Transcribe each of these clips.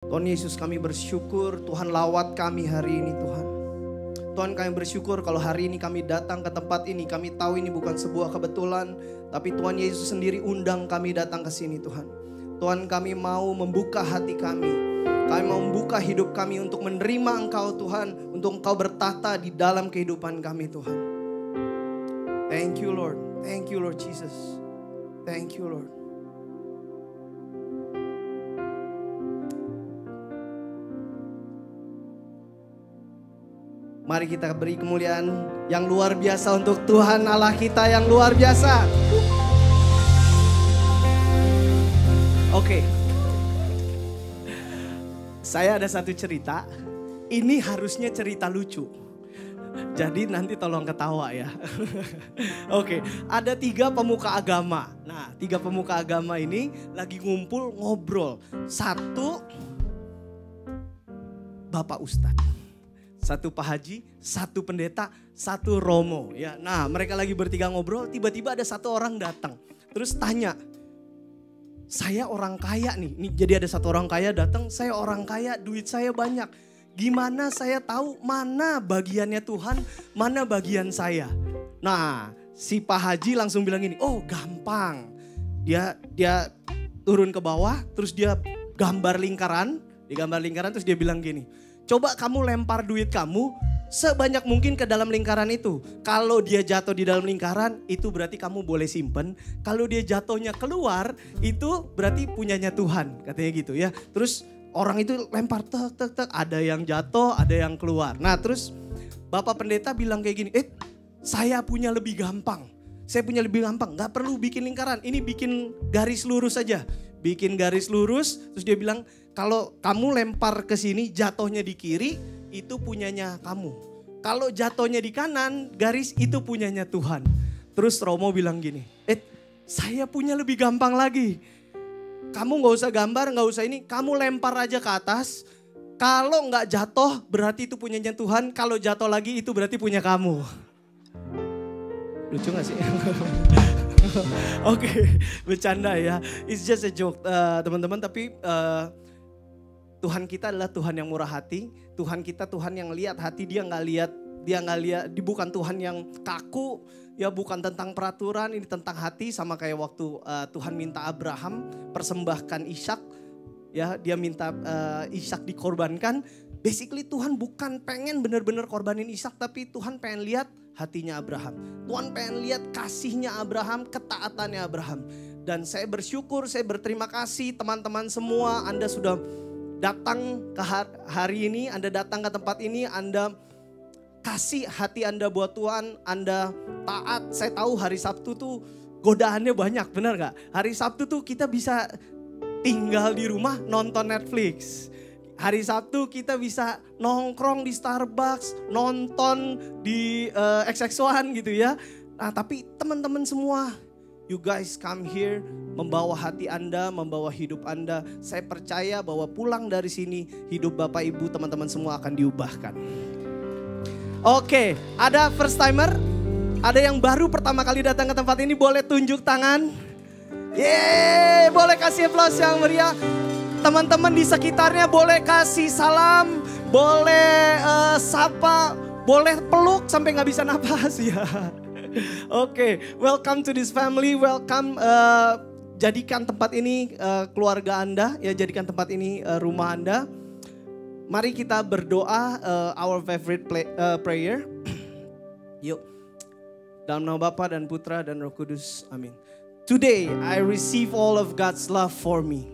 Tuhan Yesus kami bersyukur Tuhan lawat kami hari ini Tuhan. Tuhan kami bersyukur kalau hari ini kami datang ke tempat ini. Kami tahu ini bukan sebuah kebetulan. Tapi Tuhan Yesus sendiri undang kami datang ke sini Tuhan. Tuhan kami mau membuka hati kami. Kami mau membuka hidup kami untuk menerima Engkau Tuhan. Untuk Engkau bertata di dalam kehidupan kami Tuhan. Thank you Lord. Thank you Lord Jesus. Thank you Lord. Mari kita beri kemuliaan yang luar biasa untuk Tuhan Allah kita yang luar biasa. Oke. Saya ada satu cerita. Ini harusnya cerita lucu. Jadi nanti tolong ketawa ya. Oke, ada tiga pemuka agama. Nah, tiga pemuka agama ini lagi ngumpul ngobrol. Satu, Bapak Ustadz satu Pak Haji, satu pendeta, satu Romo. Ya, nah mereka lagi bertiga ngobrol, tiba-tiba ada satu orang datang, terus tanya, saya orang kaya nih, nih jadi ada satu orang kaya datang, saya orang kaya, duit saya banyak. Gimana saya tahu mana bagiannya Tuhan, mana bagian saya? Nah, si Pak Haji langsung bilang gini, oh gampang. Dia dia turun ke bawah, terus dia gambar lingkaran, di gambar lingkaran terus dia bilang gini, Coba kamu lempar duit kamu sebanyak mungkin ke dalam lingkaran itu. Kalau dia jatuh di dalam lingkaran, itu berarti kamu boleh simpen. Kalau dia jatuhnya keluar, itu berarti punyanya Tuhan, katanya gitu ya. Terus orang itu lempar tek tek tek, ada yang jatuh, ada yang keluar. Nah, terus Bapak pendeta bilang kayak gini, "Eh, saya punya lebih gampang." Saya punya lebih gampang, nggak perlu bikin lingkaran. Ini bikin garis lurus saja. Bikin garis lurus, terus dia bilang, kalau kamu lempar ke sini jatuhnya di kiri, itu punyanya kamu. Kalau jatuhnya di kanan, garis itu punyanya Tuhan. Terus Romo bilang gini, eh saya punya lebih gampang lagi. Kamu nggak usah gambar, nggak usah ini, kamu lempar aja ke atas. Kalau nggak jatuh berarti itu punyanya Tuhan, kalau jatuh lagi itu berarti punya kamu. Lucu gak sih? Oke, okay, bercanda ya. It's just a joke, uh, teman-teman. Tapi uh, Tuhan kita adalah Tuhan yang murah hati. Tuhan kita Tuhan yang lihat hati dia nggak lihat dia nggak lihat bukan Tuhan yang kaku ya bukan tentang peraturan ini tentang hati sama kayak waktu uh, Tuhan minta Abraham persembahkan Ishak ya dia minta uh, Ishak dikorbankan basically Tuhan bukan pengen benar-benar korbanin Ishak tapi Tuhan pengen lihat hatinya Abraham Tuhan pengen lihat kasihnya Abraham ketaatannya Abraham dan saya bersyukur saya berterima kasih teman-teman semua Anda sudah datang ke hari ini, Anda datang ke tempat ini, Anda kasih hati Anda buat Tuhan, Anda taat. Saya tahu hari Sabtu tuh godaannya banyak, benar gak? Hari Sabtu tuh kita bisa tinggal di rumah nonton Netflix. Hari Sabtu kita bisa nongkrong di Starbucks, nonton di uh, eh, XX1 gitu ya. Nah tapi teman-teman semua You guys come here membawa hati Anda, membawa hidup Anda. Saya percaya bahwa pulang dari sini hidup Bapak Ibu teman-teman semua akan diubahkan. Oke, ada first timer? Ada yang baru pertama kali datang ke tempat ini boleh tunjuk tangan? Yeay, boleh kasih aplaus yang meriah. Teman-teman di sekitarnya boleh kasih salam, boleh uh, sapa, boleh peluk sampai nggak bisa napas ya. Oke, okay, welcome to this family, welcome. Uh, jadikan tempat ini uh, keluarga Anda, ya jadikan tempat ini uh, rumah Anda. Mari kita berdoa uh, our favorite play, uh, prayer. Yuk. Dalam nama Bapa dan Putra dan Roh Kudus. Amin. Today I receive all of God's love for me.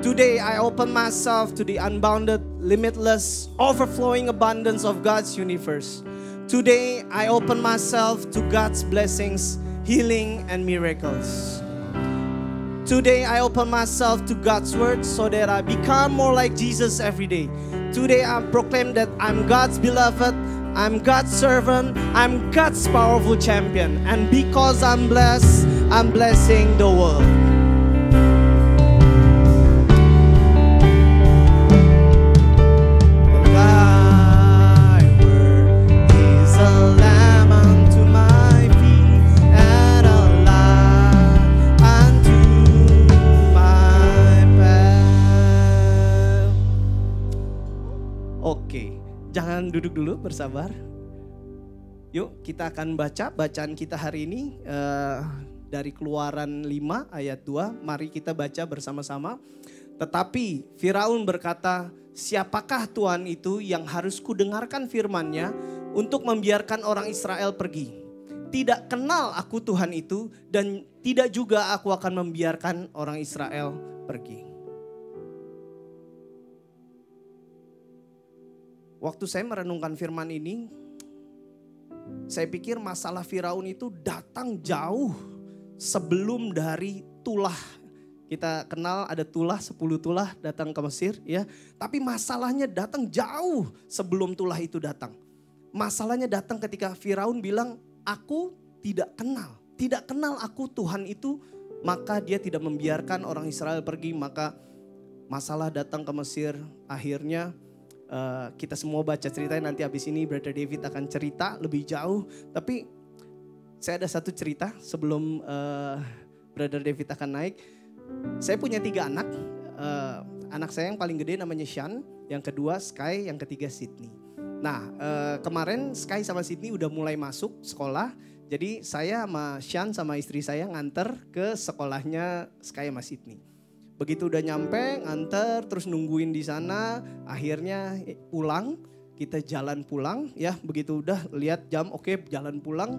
Today I open myself to the unbounded, limitless, overflowing abundance of God's universe. Today, I open myself to God's blessings, healing, and miracles. Today, I open myself to God's word so that I become more like Jesus every day. Today, I proclaim that I'm God's beloved, I'm God's servant, I'm God's powerful champion. And because I'm blessed, I'm blessing the world. Duduk dulu, bersabar. Yuk, kita akan baca bacaan kita hari ini uh, dari Keluaran 5 ayat 2. Mari kita baca bersama-sama. Tetapi Firaun berkata, "Siapakah Tuhan itu yang harus kudengarkan firman-Nya untuk membiarkan orang Israel pergi?" Tidak kenal aku Tuhan itu dan tidak juga aku akan membiarkan orang Israel pergi. Waktu saya merenungkan firman ini, saya pikir masalah Firaun itu datang jauh sebelum dari tulah. Kita kenal ada tulah, 10 tulah datang ke Mesir ya. Tapi masalahnya datang jauh sebelum tulah itu datang. Masalahnya datang ketika Firaun bilang, aku tidak kenal. Tidak kenal aku Tuhan itu, maka dia tidak membiarkan orang Israel pergi. Maka masalah datang ke Mesir, akhirnya Uh, kita semua baca ceritanya nanti habis ini Brother David akan cerita lebih jauh. Tapi saya ada satu cerita sebelum uh, Brother David akan naik. Saya punya tiga anak. Uh, anak saya yang paling gede namanya Sean, yang kedua Sky, yang ketiga Sydney. Nah uh, kemarin Sky sama Sydney udah mulai masuk sekolah. Jadi saya sama Sean sama istri saya nganter ke sekolahnya Sky sama Sydney. Begitu udah nyampe, nganter, terus nungguin di sana, akhirnya pulang, kita jalan pulang ya. Begitu udah lihat jam, oke okay, jalan pulang.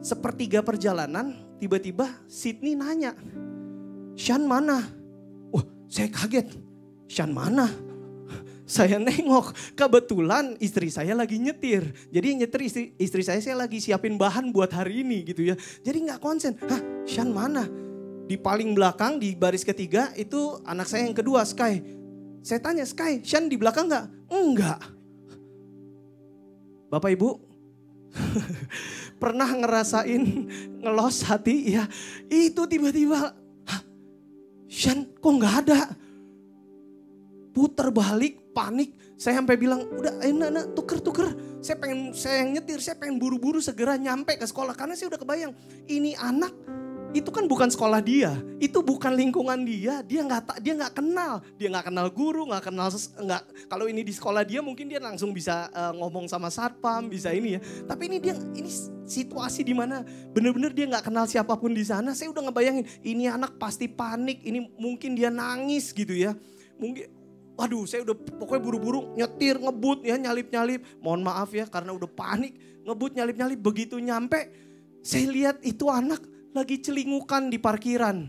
Sepertiga perjalanan, tiba-tiba Sydney nanya, Shan mana? Wah, saya kaget. Shan mana? Saya nengok, kebetulan istri saya lagi nyetir. Jadi nyetir istri, istri saya, saya lagi siapin bahan buat hari ini gitu ya. Jadi nggak konsen, hah Shan mana? Di paling belakang di baris ketiga itu anak saya yang kedua Sky. Saya tanya Sky, Shan di belakang nggak? Enggak. Bapak Ibu, pernah ngerasain ngelos hati ya? Itu tiba-tiba, Shan kok nggak ada? Putar balik, panik. Saya sampai bilang, udah ayo nak, nak tuker tuker. Saya pengen, saya yang nyetir, saya pengen buru-buru segera nyampe ke sekolah. Karena saya udah kebayang, ini anak itu kan bukan sekolah dia, itu bukan lingkungan dia, dia nggak dia nggak kenal, dia nggak kenal guru, nggak kenal nggak kalau ini di sekolah dia mungkin dia langsung bisa uh, ngomong sama satpam, bisa ini ya. Tapi ini dia ini situasi di mana bener-bener dia nggak kenal siapa pun di sana. Saya udah ngebayangin ini anak pasti panik, ini mungkin dia nangis gitu ya. Mungkin Waduh, saya udah pokoknya buru-buru nyetir, ngebut ya, nyalip-nyalip. Mohon maaf ya karena udah panik, ngebut, nyalip-nyalip. Begitu nyampe, saya lihat itu anak lagi celingukan di parkiran.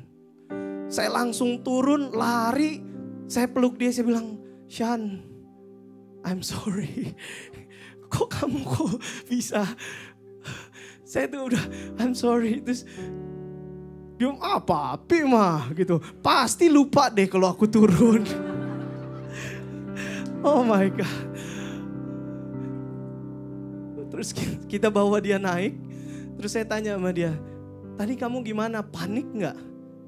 Saya langsung turun, lari, saya peluk dia, saya bilang, Shan, I'm sorry. Kok kamu kok bisa? Saya tuh udah, I'm sorry. Terus, dia apa, api mah gitu. Pasti lupa deh kalau aku turun. Oh my God. Terus kita bawa dia naik. Terus saya tanya sama dia, tadi kamu gimana? Panik nggak?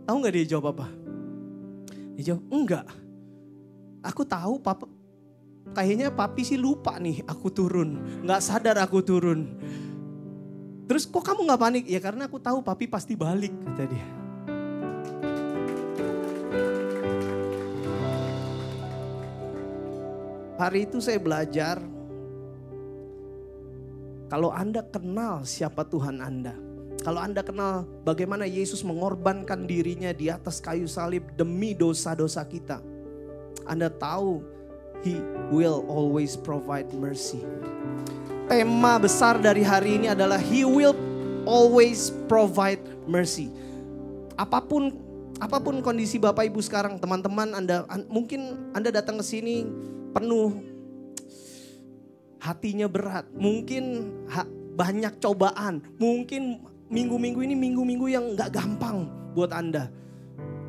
Tahu nggak dia jawab apa? Dia jawab, enggak. Aku tahu papa, kayaknya papi sih lupa nih aku turun. Nggak sadar aku turun. Terus kok kamu nggak panik? Ya karena aku tahu papi pasti balik, kata dia. Hari itu saya belajar kalau Anda kenal siapa Tuhan Anda, kalau Anda kenal bagaimana Yesus mengorbankan dirinya di atas kayu salib demi dosa-dosa kita. Anda tahu He will always provide mercy. Tema besar dari hari ini adalah He will always provide mercy. Apa pun apa pun kondisi Bapak Ibu sekarang, teman-teman Anda mungkin Anda datang ke sini penuh hatinya berat, mungkin ha, banyak cobaan, mungkin minggu-minggu ini minggu-minggu yang gak gampang buat Anda.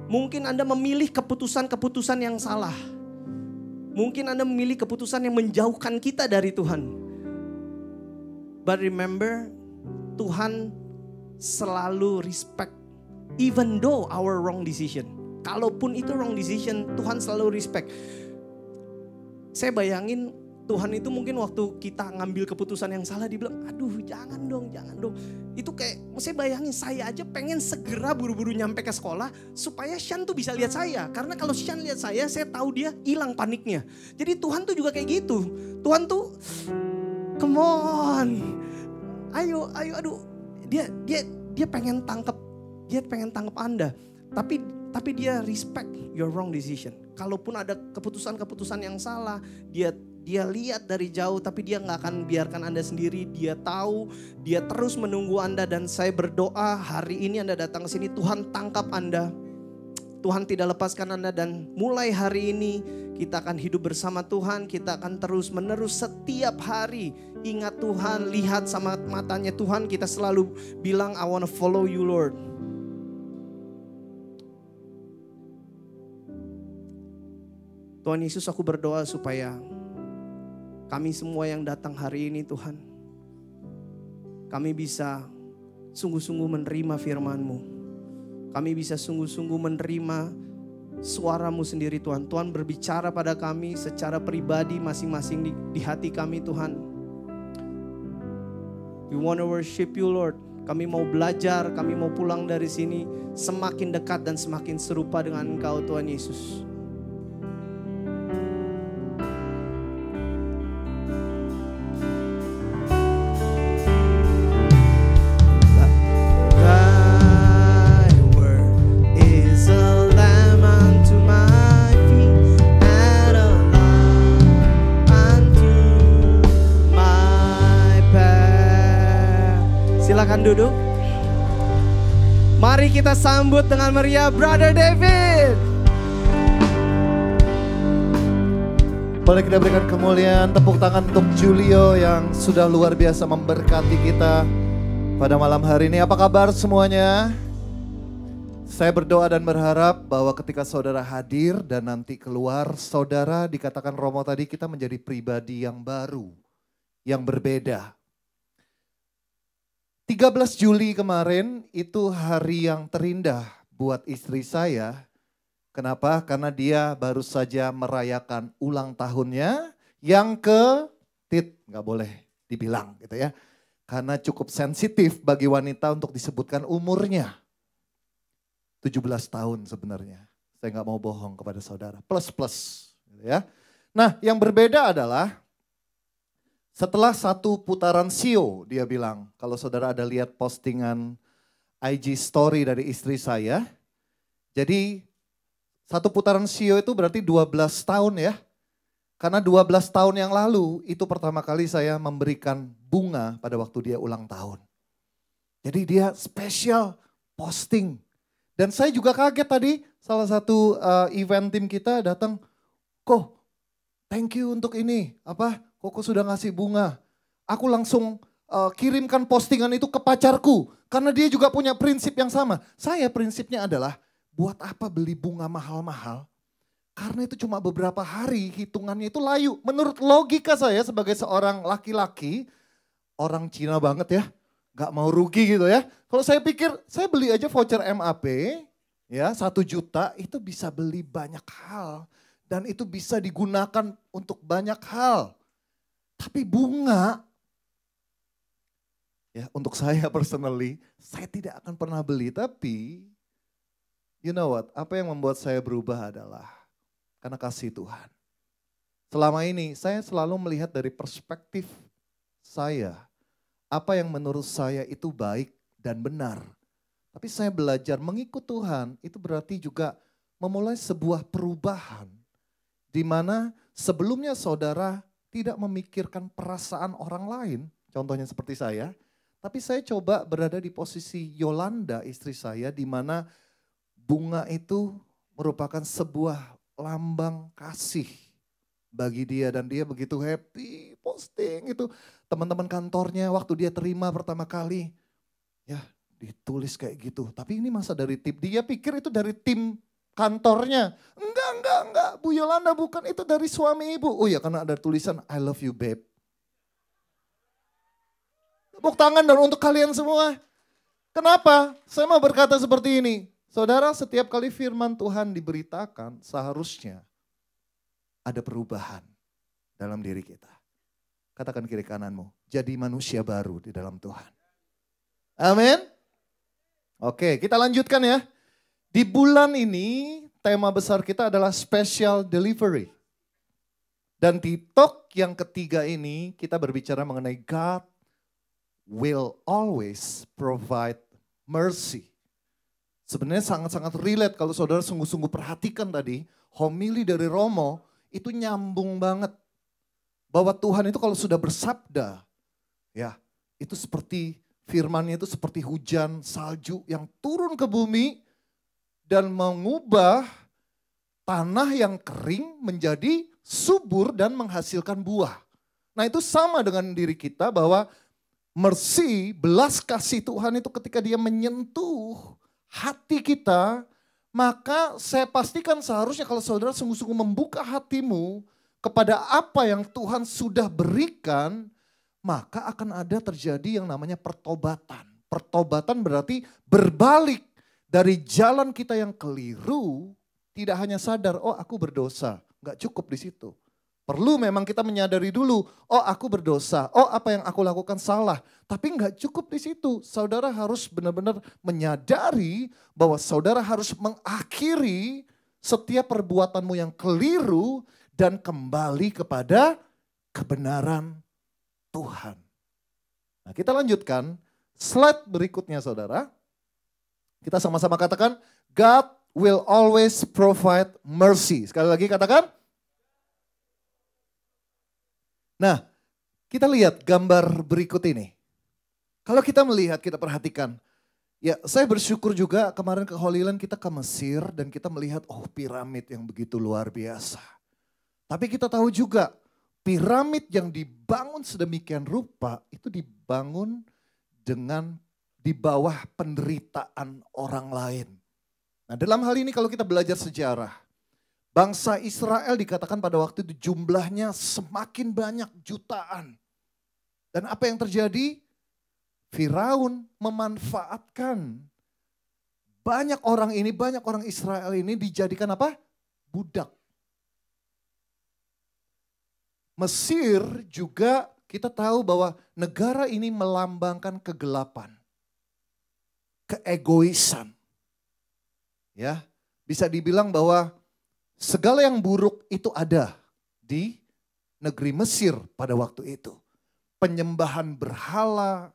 Mungkin Anda memilih keputusan-keputusan yang salah. Mungkin Anda memilih keputusan yang menjauhkan kita dari Tuhan. But remember, Tuhan selalu respect even though our wrong decision. Kalaupun itu wrong decision, Tuhan selalu respect. Saya bayangin Tuhan itu mungkin waktu kita ngambil keputusan yang salah dia bilang, aduh jangan dong, jangan dong. Itu kayak, saya bayangin saya aja pengen segera buru-buru nyampe ke sekolah supaya Shan tuh bisa lihat saya. Karena kalau Shan lihat saya, saya tahu dia hilang paniknya. Jadi Tuhan tuh juga kayak gitu. Tuhan tuh, come on, ayo, ayo, aduh. Dia, dia, dia pengen tangkap, dia pengen tangkap Anda. Tapi, tapi dia respect your wrong decision. Kalaupun ada keputusan-keputusan yang salah, dia dia lihat dari jauh tapi dia nggak akan biarkan Anda sendiri. Dia tahu, dia terus menunggu Anda dan saya berdoa hari ini Anda datang ke sini Tuhan tangkap Anda. Tuhan tidak lepaskan Anda dan mulai hari ini kita akan hidup bersama Tuhan. Kita akan terus menerus setiap hari ingat Tuhan, lihat sama matanya Tuhan. Kita selalu bilang I wanna follow you Lord. Tuhan Yesus aku berdoa supaya kami semua yang datang hari ini Tuhan. Kami bisa sungguh-sungguh menerima firman-Mu. Kami bisa sungguh-sungguh menerima suaramu sendiri Tuhan. Tuhan berbicara pada kami secara pribadi masing-masing di, di hati kami Tuhan. We want to worship you Lord. Kami mau belajar, kami mau pulang dari sini semakin dekat dan semakin serupa dengan Engkau Tuhan Yesus. Kita sambut dengan meriah Brother David. Boleh kita berikan kemuliaan tepuk tangan untuk Julio yang sudah luar biasa memberkati kita pada malam hari ini. Apa kabar semuanya? Saya berdoa dan berharap bahwa ketika saudara hadir dan nanti keluar, saudara dikatakan Romo tadi kita menjadi pribadi yang baru, yang berbeda. 13 Juli kemarin itu hari yang terindah buat istri saya Kenapa? Karena dia baru saja merayakan ulang tahunnya yang ke tit nggak boleh dibilang gitu ya. Karena cukup sensitif bagi wanita untuk disebutkan umurnya. 17 tahun sebenarnya. Saya nggak mau bohong kepada saudara. Plus plus gitu ya. Nah, yang berbeda adalah setelah satu putaran sio dia bilang, kalau saudara ada lihat postingan IG story dari istri saya, jadi satu putaran sio itu berarti 12 tahun ya. Karena 12 tahun yang lalu itu pertama kali saya memberikan bunga pada waktu dia ulang tahun. Jadi dia spesial posting. Dan saya juga kaget tadi salah satu uh, event tim kita datang, kok thank you untuk ini. Apa? Koko sudah ngasih bunga. Aku langsung uh, kirimkan postingan itu ke pacarku. Karena dia juga punya prinsip yang sama. Saya prinsipnya adalah buat apa beli bunga mahal-mahal? Karena itu cuma beberapa hari hitungannya itu layu. Menurut logika saya sebagai seorang laki-laki, orang Cina banget ya, gak mau rugi gitu ya. Kalau saya pikir saya beli aja voucher MAP, ya satu juta itu bisa beli banyak hal. Dan itu bisa digunakan untuk banyak hal. Tapi bunga, ya untuk saya personally, saya tidak akan pernah beli. Tapi You know what? Apa yang membuat saya berubah adalah karena kasih Tuhan. Selama ini saya selalu melihat dari perspektif saya. Apa yang menurut saya itu baik dan benar. Tapi saya belajar mengikut Tuhan itu berarti juga memulai sebuah perubahan. Di mana sebelumnya saudara tidak memikirkan perasaan orang lain. Contohnya seperti saya. Tapi saya coba berada di posisi Yolanda istri saya di mana bunga itu merupakan sebuah lambang kasih bagi dia. Dan dia begitu happy posting itu. Teman-teman kantornya waktu dia terima pertama kali ya ditulis kayak gitu. Tapi ini masa dari tim dia pikir itu dari tim kantornya. Enggak enggak enggak Bu Yolanda bukan itu dari suami ibu oh ya karena ada tulisan I love you babe tepuk tangan dan untuk kalian semua kenapa saya mau berkata seperti ini Saudara, setiap kali firman Tuhan diberitakan, seharusnya ada perubahan. dalam diri kita. Katakan kiri kananmu, jadi manusia baru di dalam Tuhan. Amin. Oke, kita lanjutkan ya. Di bulan ini tema besar kita adalah special delivery. Dan di talk yang ketiga ini kita berbicara mengenai God will always provide mercy. Sebenarnya sangat-sangat relate kalau saudara sungguh-sungguh perhatikan tadi, homili dari Romo itu nyambung banget. Bahwa Tuhan itu kalau sudah bersabda, ya itu seperti firmannya itu seperti hujan salju yang turun ke bumi dan mengubah tanah yang kering menjadi subur dan menghasilkan buah. Nah itu sama dengan diri kita bahwa mercy, belas kasih Tuhan itu ketika dia menyentuh hati kita, maka saya pastikan seharusnya kalau saudara sungguh-sungguh membuka hatimu kepada apa yang Tuhan sudah berikan, maka akan ada terjadi yang namanya pertobatan. Pertobatan berarti berbalik dari jalan kita yang keliru, tidak hanya sadar, oh aku berdosa. Nggak cukup di situ. Perlu memang kita menyadari dulu, oh aku berdosa, oh apa yang aku lakukan salah. Tapi nggak cukup di situ. Saudara harus benar-benar menyadari bahwa saudara harus mengakhiri setiap perbuatanmu yang keliru dan kembali kepada kebenaran Tuhan. Nah kita lanjutkan slide berikutnya saudara. Kita sama-sama katakan God will always provide mercy. Sekali lagi katakan. Nah kita lihat gambar berikut ini. Kalau kita melihat, kita perhatikan. Ya saya bersyukur juga kemarin ke Holy Land kita ke Mesir dan kita melihat oh piramid yang begitu luar biasa. Tapi kita tahu juga piramid yang dibangun sedemikian rupa itu dibangun dengan di bawah penderitaan orang lain. Nah dalam hal ini kalau kita belajar sejarah, bangsa Israel dikatakan pada waktu itu jumlahnya semakin banyak jutaan. Dan apa yang terjadi? Firaun memanfaatkan banyak orang ini, banyak orang Israel ini dijadikan apa? Budak Mesir juga kita tahu bahwa negara ini melambangkan kegelapan, keegoisan. Ya, bisa dibilang bahwa segala yang buruk itu ada di negeri Mesir pada waktu itu. Penyembahan berhala,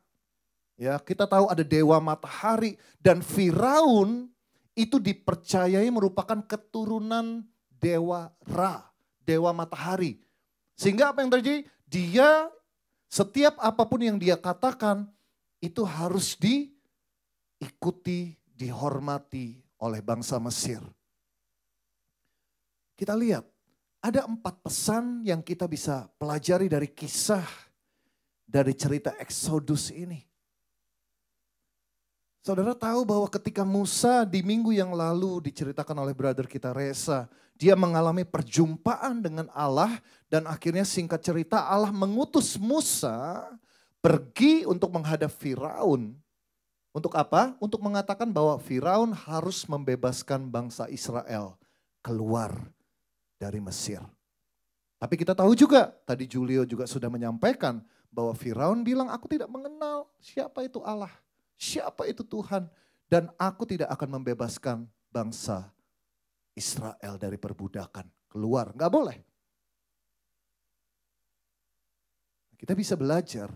ya kita tahu ada dewa matahari dan Firaun itu dipercayai merupakan keturunan dewa Ra, dewa matahari sehingga apa yang terjadi? Dia setiap apa pun yang dia katakan itu harus diikuti, dihormati oleh bangsa Mesir. Kita lihat, ada empat pesan yang kita bisa pelajari dari kisah dari cerita Exodus ini. Saudara tahu bahwa ketika Musa di minggu yang lalu diceritakan oleh brother kita Reza, dia mengalami perjumpaan dengan Allah dan akhirnya singkat cerita Allah mengutus Musa pergi untuk menghadap Firaun. Untuk apa? Untuk mengatakan bahwa Firaun harus membebaskan bangsa Israel keluar dari Mesir. Tapi kita tahu juga, tadi Julio juga sudah menyampaikan bahwa Firaun bilang aku tidak mengenal siapa itu Allah, siapa itu Tuhan. Dan aku tidak akan membebaskan bangsa Israel dari perbudakan. Keluar, nggak boleh. Kita bisa belajar.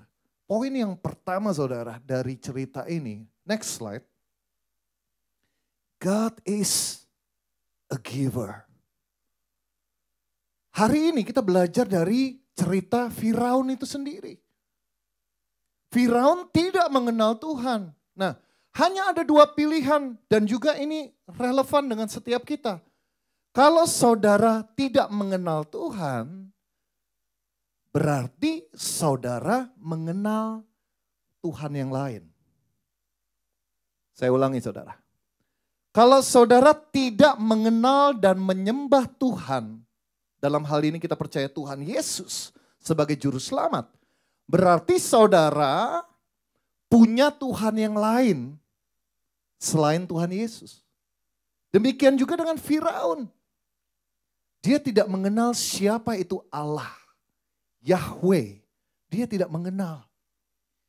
Poin yang pertama saudara dari cerita ini. Next slide. God is a giver. Hari ini kita belajar dari cerita Firaun itu sendiri. Firaun tidak mengenal Tuhan. Nah, hanya ada dua pilihan dan juga ini relevan dengan setiap kita. Kalau saudara tidak mengenal Tuhan, berarti saudara mengenal Tuhan yang lain. Saya ulangi saudara. Kalau saudara tidak mengenal dan menyembah Tuhan, dalam hal ini kita percaya Tuhan Yesus sebagai juru selamat, berarti saudara punya Tuhan yang lain selain Tuhan Yesus. Demikian juga dengan Firaun. Dia tidak mengenal siapa itu Allah. Yahweh. Dia tidak mengenal.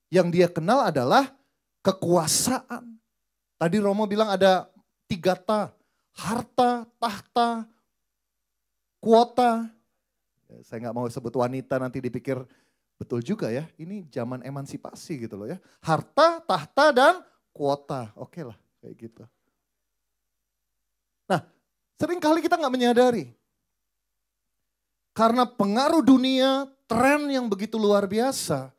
Yang dia kenal adalah kekuasaan. Tadi Romo bilang ada tiga ta. Harta, tahta, kuota. Ya, saya nggak mau sebut wanita nanti dipikir betul juga ya. Ini zaman emansipasi gitu loh ya. Harta, tahta, dan kuota. Oke lah kayak gitu. Nah sering kali kita nggak menyadari. Karena pengaruh dunia, tren yang begitu luar biasa.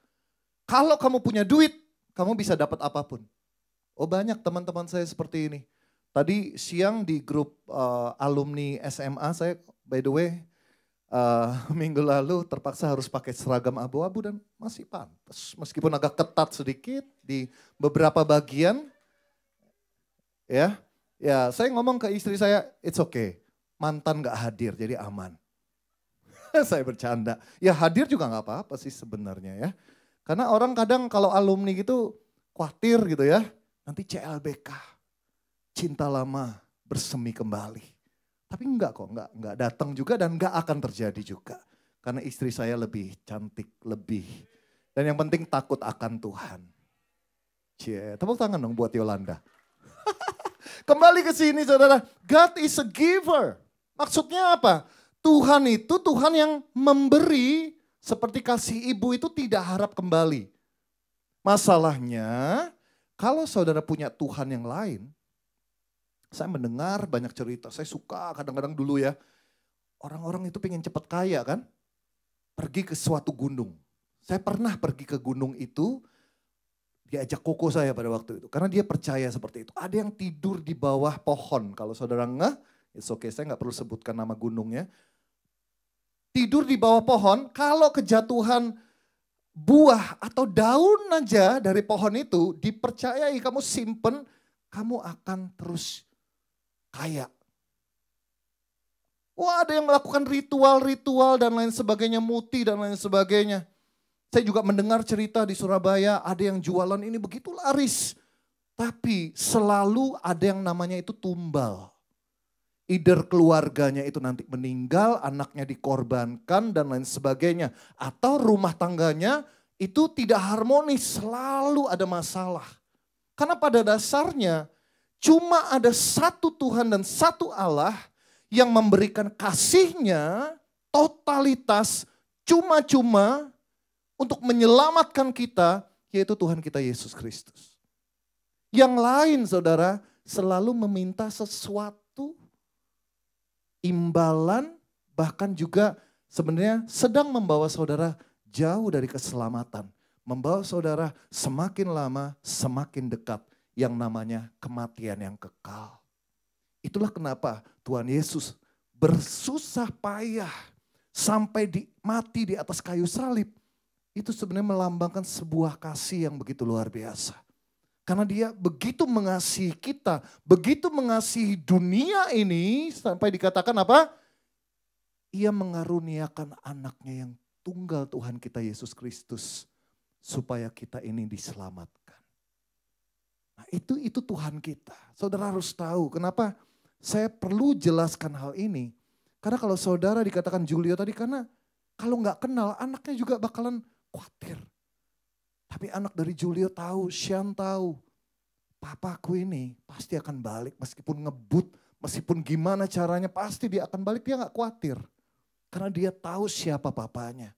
Kalau kamu punya duit, kamu bisa dapat apa pun. Oh banyak teman-teman saya seperti ini. Tadi siang di grup uh, alumni SMA saya by the way uh, minggu lalu terpaksa harus pakai seragam abu-abu dan masih pantas. Meskipun agak ketat sedikit di beberapa bagian. Ya, ya saya ngomong ke istri saya, it's okay. Mantan gak hadir jadi aman. saya bercanda. Ya hadir juga gak apa-apa sih sebenarnya ya. Karena orang kadang kalau alumni gitu khawatir gitu ya. Nanti CLBK, cinta lama bersemi kembali. Tapi enggak kok, enggak, enggak datang juga dan enggak akan terjadi juga. Karena istri saya lebih cantik, lebih. Dan yang penting takut akan Tuhan. Cie, tepuk tangan dong buat Yolanda. Kembali ke sini saudara, God is a giver. Maksudnya apa? Tuhan itu Tuhan yang memberi seperti kasih ibu itu tidak harap kembali. Masalahnya kalau saudara punya Tuhan yang lain, saya mendengar banyak cerita, saya suka kadang-kadang dulu ya, orang-orang itu pengen cepat kaya kan, pergi ke suatu gunung. Saya pernah pergi ke gunung itu, diajak koko saya pada waktu itu, karena dia percaya seperti itu. Ada yang tidur di bawah pohon, kalau saudara ngeh, it's okay, saya nggak perlu sebutkan nama gunungnya. Tidur di bawah pohon, kalau kejatuhan buah atau daun aja dari pohon itu dipercayai kamu simpen, kamu akan terus kaya. Wah ada yang melakukan ritual-ritual dan lain sebagainya, muti dan lain sebagainya. Saya juga mendengar cerita di Surabaya, ada yang jualan ini begitu laris. Tapi selalu ada yang namanya itu tumbal. Either keluarganya itu nanti meninggal, anaknya dikorbankan dan lain sebagainya. Atau rumah tangganya itu tidak harmonis, selalu ada masalah. Karena pada dasarnya cuma ada satu Tuhan dan satu Allah yang memberikan kasihnya totalitas cuma-cuma untuk menyelamatkan kita, yaitu Tuhan kita Yesus Kristus. Yang lain saudara selalu meminta sesuatu imbalan, bahkan juga sebenarnya sedang membawa saudara jauh dari keselamatan. Membawa saudara semakin lama semakin dekat yang namanya kematian yang kekal. Itulah kenapa Tuhan Yesus bersusah payah sampai di, mati di atas kayu salib. Itu sebenarnya melambangkan sebuah kasih yang begitu luar biasa. Karena dia begitu mengasihi kita, begitu mengasihi dunia ini sampai dikatakan apa? Ia mengaruniakan anaknya yang tunggal Tuhan kita Yesus Kristus supaya kita ini diselamatkan. Nah, itu itu Tuhan kita. Saudara harus tahu kenapa saya perlu jelaskan hal ini. Karena kalau saudara dikatakan Julio tadi karena kalau nggak kenal anaknya juga bakalan khawatir. Tapi anak dari Julio tahu, Sean tahu. Papaku ini pasti akan balik meskipun ngebut, meskipun gimana caranya pasti dia akan balik. Dia gak khawatir. Karena dia tahu siapa papanya.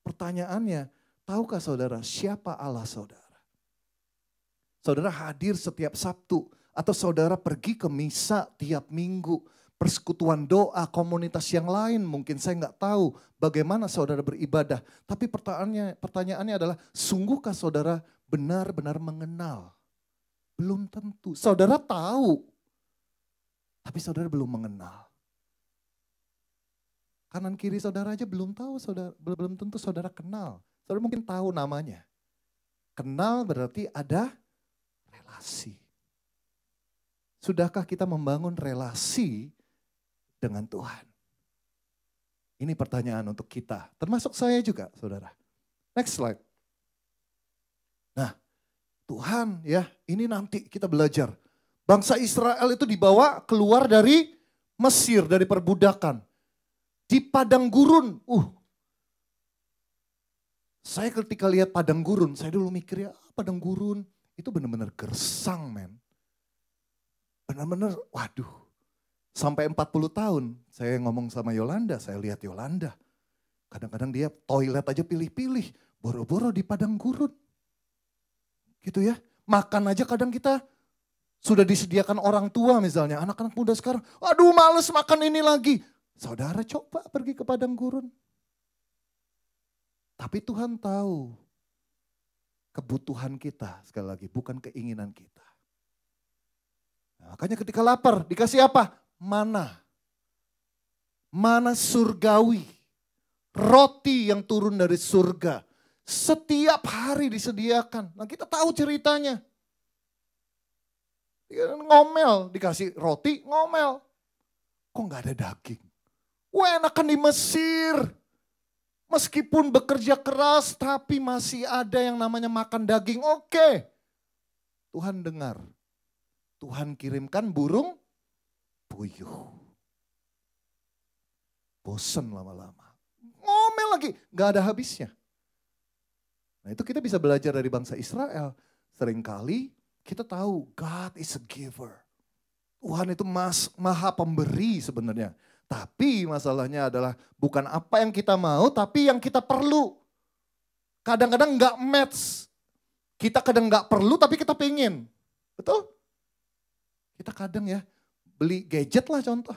Pertanyaannya, tahukah saudara siapa Allah saudara? Saudara hadir setiap Sabtu atau saudara pergi ke misa tiap minggu persekutuan doa, komunitas yang lain mungkin saya nggak tahu bagaimana saudara beribadah. Tapi pertanyaannya, pertanyaannya adalah, sungguhkah saudara benar-benar mengenal? Belum tentu. Saudara tahu, tapi saudara belum mengenal. Kanan kiri saudara aja belum tahu, saudara belum tentu saudara kenal. Saudara mungkin tahu namanya. Kenal berarti ada relasi. Sudahkah kita membangun relasi dengan Tuhan? Ini pertanyaan untuk kita, termasuk saya juga, saudara. Next slide. Nah, Tuhan ya, ini nanti kita belajar. Bangsa Israel itu dibawa keluar dari Mesir, dari perbudakan. Di padang gurun, uh, Saya ketika lihat padang gurun, saya dulu mikir ya padang gurun itu benar-benar gersang men. Benar-benar waduh. Sampai 40 tahun saya ngomong sama Yolanda, saya lihat Yolanda. Kadang-kadang dia toilet aja pilih-pilih, boro-boro di padang gurun. Gitu ya. Makan aja kadang kita sudah disediakan orang tua misalnya, anak-anak muda sekarang, aduh males makan ini lagi. Saudara coba pergi ke padang gurun. Tapi Tuhan tahu kebutuhan kita sekali lagi, bukan keinginan kita. Nah, makanya ketika lapar dikasih apa? Mana. Mana surgawi. Roti yang turun dari surga. Setiap hari disediakan. Nah kita tahu ceritanya. Ngomel, dikasih roti, ngomel. Kok nggak ada daging? Wah enakan di Mesir. Meskipun bekerja keras tapi masih ada yang namanya makan daging. Oke. Tuhan dengar. Tuhan kirimkan burung puyuh. Bosen lama-lama. Ngomel lagi. Gak ada habisnya. Nah itu kita bisa belajar dari bangsa Israel. Seringkali kita tahu God is a giver. Tuhan itu mas, maha pemberi sebenarnya. Tapi masalahnya adalah bukan apa yang kita mau, tapi yang kita perlu. Kadang-kadang nggak match. Kita kadang nggak perlu, tapi kita pengen. Betul? Kita kadang ya beli gadget lah contoh.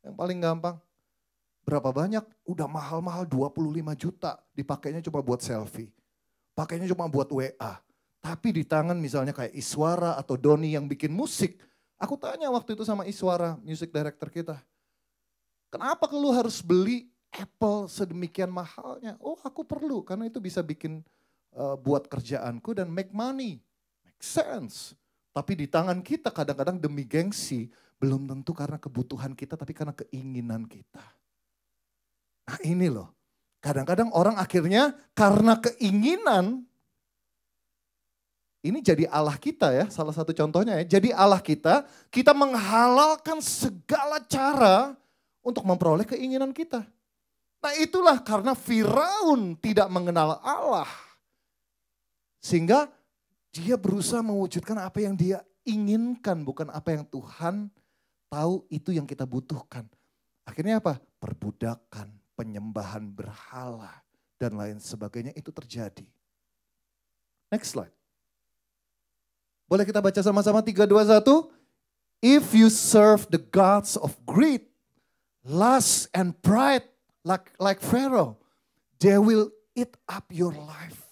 Yang paling gampang. Berapa banyak? Udah mahal-mahal 25 juta. Dipakainya cuma buat selfie. Pakainya cuma buat WA. Tapi di tangan misalnya kayak Iswara atau Doni yang bikin musik. Aku tanya waktu itu sama Iswara, music director kita Kenapa lu harus beli Apple sedemikian mahalnya? Oh aku perlu karena itu bisa bikin uh, buat kerjaanku dan make money. Make sense. Tapi di tangan kita kadang-kadang demi gengsi, belum tentu karena kebutuhan kita tapi karena keinginan kita. Nah ini loh, kadang-kadang orang akhirnya karena keinginan, ini jadi Allah kita ya, salah satu contohnya ya. Jadi Allah kita, kita menghalalkan segala cara untuk memperoleh keinginan kita. Nah itulah karena Firaun tidak mengenal Allah. Sehingga dia berusaha mewujudkan apa yang dia inginkan, bukan apa yang Tuhan tahu itu yang kita butuhkan. Akhirnya apa? Perbudakan, penyembahan berhala, dan lain sebagainya itu terjadi. Next slide. Boleh kita baca sama-sama 3, 2, 1. If you serve the gods of greed, lust and pride like like Pharaoh, they will eat up your life.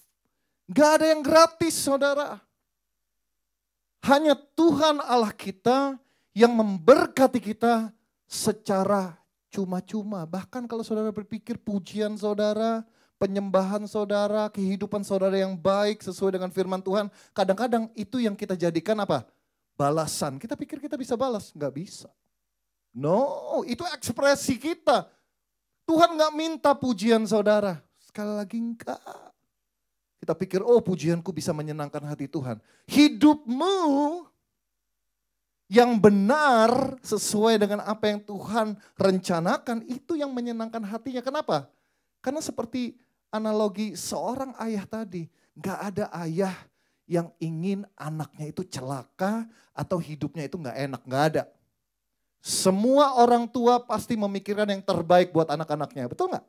Gak ada yang gratis saudara. Hanya Tuhan Allah kita yang memberkati kita secara cuma-cuma. Bahkan kalau saudara berpikir pujian saudara, penyembahan saudara, kehidupan saudara yang baik sesuai dengan firman Tuhan. Kadang-kadang itu yang kita jadikan apa? Balasan. Kita pikir kita bisa balas. Gak bisa. No, itu ekspresi kita. Tuhan nggak minta pujian saudara. Sekali lagi enggak. Kita pikir, oh pujianku bisa menyenangkan hati Tuhan. Hidupmu yang benar sesuai dengan apa yang Tuhan rencanakan, itu yang menyenangkan hatinya. Kenapa? Karena seperti analogi seorang ayah tadi, nggak ada ayah yang ingin anaknya itu celaka atau hidupnya itu nggak enak, nggak ada. Semua orang tua pasti memikirkan yang terbaik buat anak-anaknya, betul nggak?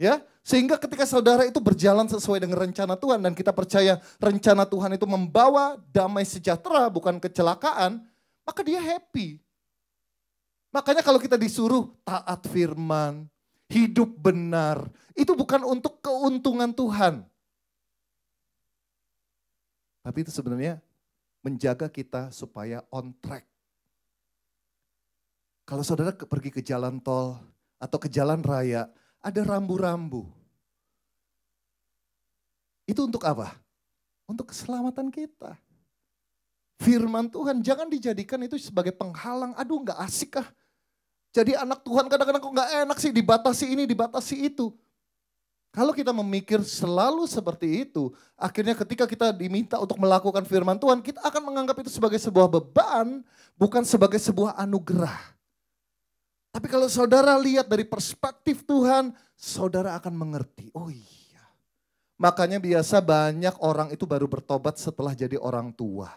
Ya, sehingga ketika saudara itu berjalan sesuai dengan rencana Tuhan dan kita percaya rencana Tuhan itu membawa damai sejahtera bukan kecelakaan, maka dia happy. Makanya kalau kita disuruh taat firman, hidup benar, itu bukan untuk keuntungan Tuhan. Tapi itu sebenarnya menjaga kita supaya on track kalau saudara pergi ke jalan tol atau ke jalan raya, ada rambu-rambu. Itu untuk apa? Untuk keselamatan kita. Firman Tuhan jangan dijadikan itu sebagai penghalang. Aduh nggak asik kah? Jadi anak Tuhan kadang-kadang kok nggak enak sih dibatasi ini, dibatasi itu. Kalau kita memikir selalu seperti itu, akhirnya ketika kita diminta untuk melakukan firman Tuhan, kita akan menganggap itu sebagai sebuah beban, bukan sebagai sebuah anugerah. Tapi kalau saudara lihat dari perspektif Tuhan, saudara akan mengerti. Oh iya, Makanya biasa banyak orang itu baru bertobat setelah jadi orang tua.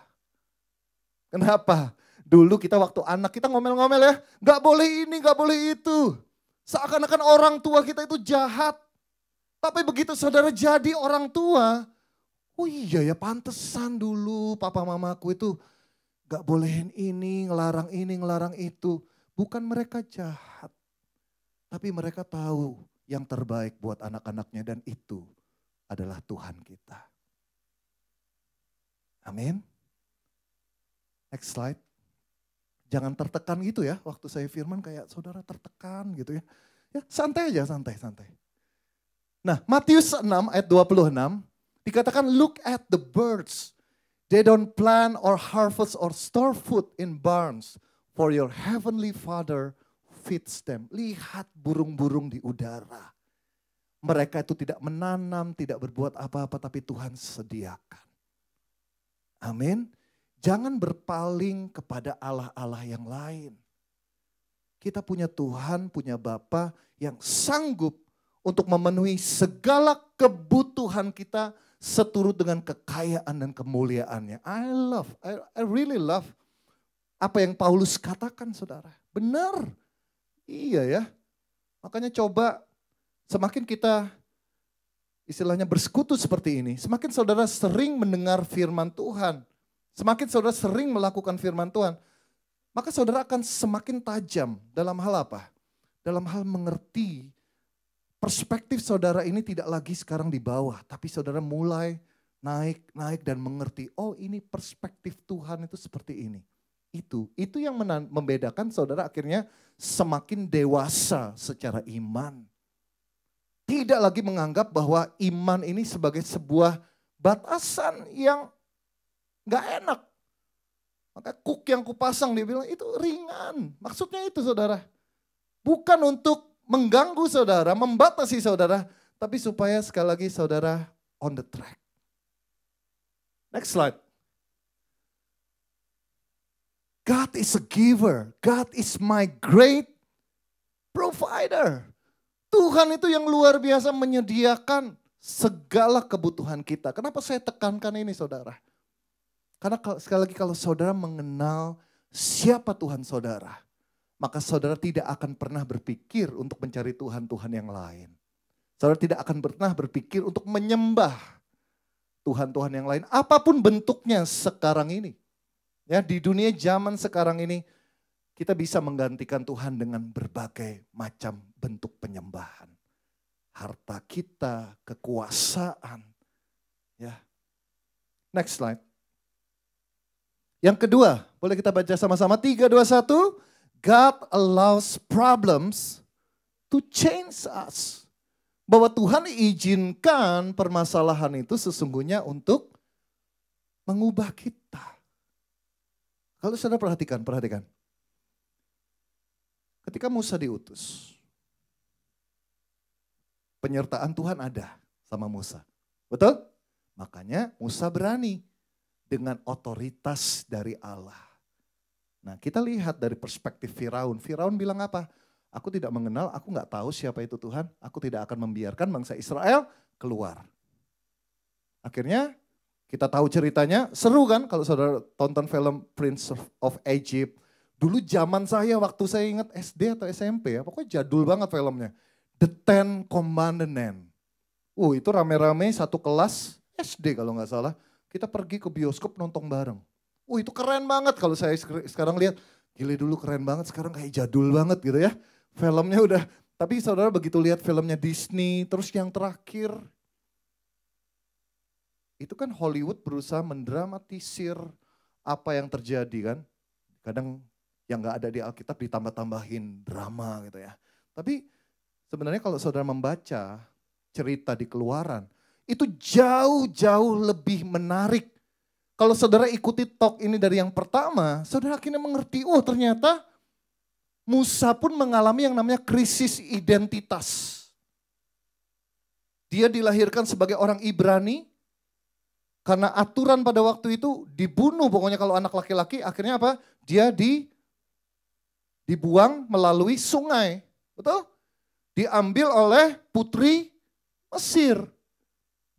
Kenapa? Dulu kita waktu anak kita ngomel-ngomel ya, gak boleh ini, gak boleh itu. Seakan-akan orang tua kita itu jahat. Tapi begitu saudara jadi orang tua, oh iya ya pantesan dulu papa mamaku itu gak bolehin ini, ngelarang ini, ngelarang itu. Bukan mereka jahat. Tapi mereka tahu yang terbaik buat anak-anaknya dan itu adalah Tuhan kita. Amin. Next slide. Jangan tertekan gitu ya, waktu saya firman kayak saudara tertekan gitu ya. Ya santai aja, santai, santai. Nah Matius 6 ayat 26 dikatakan look at the birds. They don't plant or harvest or store food in barns for your heavenly father feeds them. Lihat burung-burung di udara. Mereka itu tidak menanam, tidak berbuat apa-apa, tapi Tuhan sediakan. Amin. Jangan berpaling kepada Allah-Allah yang lain. Kita punya Tuhan, punya Bapa yang sanggup untuk memenuhi segala kebutuhan kita seturut dengan kekayaan dan kemuliaannya. I love, I, I really love apa yang Paulus katakan saudara. Benar. Iya ya. Makanya coba semakin kita istilahnya bersekutu seperti ini, semakin saudara sering mendengar firman Tuhan, semakin saudara sering melakukan firman Tuhan, maka saudara akan semakin tajam dalam hal apa? Dalam hal mengerti perspektif saudara ini tidak lagi sekarang di bawah, tapi saudara mulai naik, naik dan mengerti, oh ini perspektif Tuhan itu seperti ini. Itu, itu yang membedakan saudara akhirnya semakin dewasa secara iman. Tidak lagi menganggap bahwa iman ini sebagai sebuah batasan yang gak enak. Maka kuk yang kupasang dia bilang itu ringan. Maksudnya itu saudara. Bukan untuk mengganggu saudara, membatasi saudara. Tapi supaya sekali lagi saudara on the track. Next slide. God is a giver. God is my great provider. Tuhan itu yang luar biasa menyediakan segala kebutuhan kita. Kenapa saya tekankan ini saudara? Karena sekali lagi kalau saudara mengenal siapa Tuhan saudara, maka saudara tidak akan pernah berpikir untuk mencari Tuhan-Tuhan yang lain. Saudara tidak akan pernah berpikir untuk menyembah Tuhan-Tuhan yang lain, apa pun bentuknya sekarang ini. Ya, di dunia zaman sekarang ini kita bisa menggantikan Tuhan dengan berbagai macam bentuk penyembahan. Harta kita, kekuasaan. Ya. Next slide. Yang kedua, boleh kita baca sama-sama 3 2 1. God allows problems to change us. Bahwa Tuhan izinkan permasalahan itu sesungguhnya untuk mengubah kita. Kalau saudara perhatikan, perhatikan. Ketika Musa diutus, penyertaan Tuhan ada sama Musa. Betul? Makanya Musa berani dengan otoritas dari Allah. Nah kita lihat dari perspektif Firaun. Firaun bilang apa? Aku tidak mengenal, aku nggak tahu siapa itu Tuhan. Aku tidak akan membiarkan bangsa Israel keluar. Akhirnya kita tahu ceritanya, seru kan kalau saudara tonton film Prince of Egypt. Dulu zaman saya waktu saya ingat SD atau SMP ya, pokoknya jadul banget filmnya. The Ten Commandments. Uh itu rame-rame satu kelas SD kalau nggak salah. Kita pergi ke bioskop nonton bareng. Uh itu keren banget kalau saya sekarang lihat. Gile dulu keren banget, sekarang kayak jadul banget gitu ya. Filmnya udah, tapi saudara begitu lihat filmnya Disney, terus yang terakhir itu kan Hollywood berusaha mendramatisir apa yang terjadi kan. Kadang yang nggak ada di Alkitab ditambah-tambahin drama gitu ya. Tapi sebenarnya kalau saudara membaca cerita di keluaran, itu jauh-jauh lebih menarik. Kalau saudara ikuti talk ini dari yang pertama, saudara akhirnya mengerti, oh ternyata Musa pun mengalami yang namanya krisis identitas. Dia dilahirkan sebagai orang Ibrani, karena aturan pada waktu itu dibunuh pokoknya kalau anak laki-laki akhirnya apa? Dia di dibuang melalui sungai. Betul? Diambil oleh putri Mesir.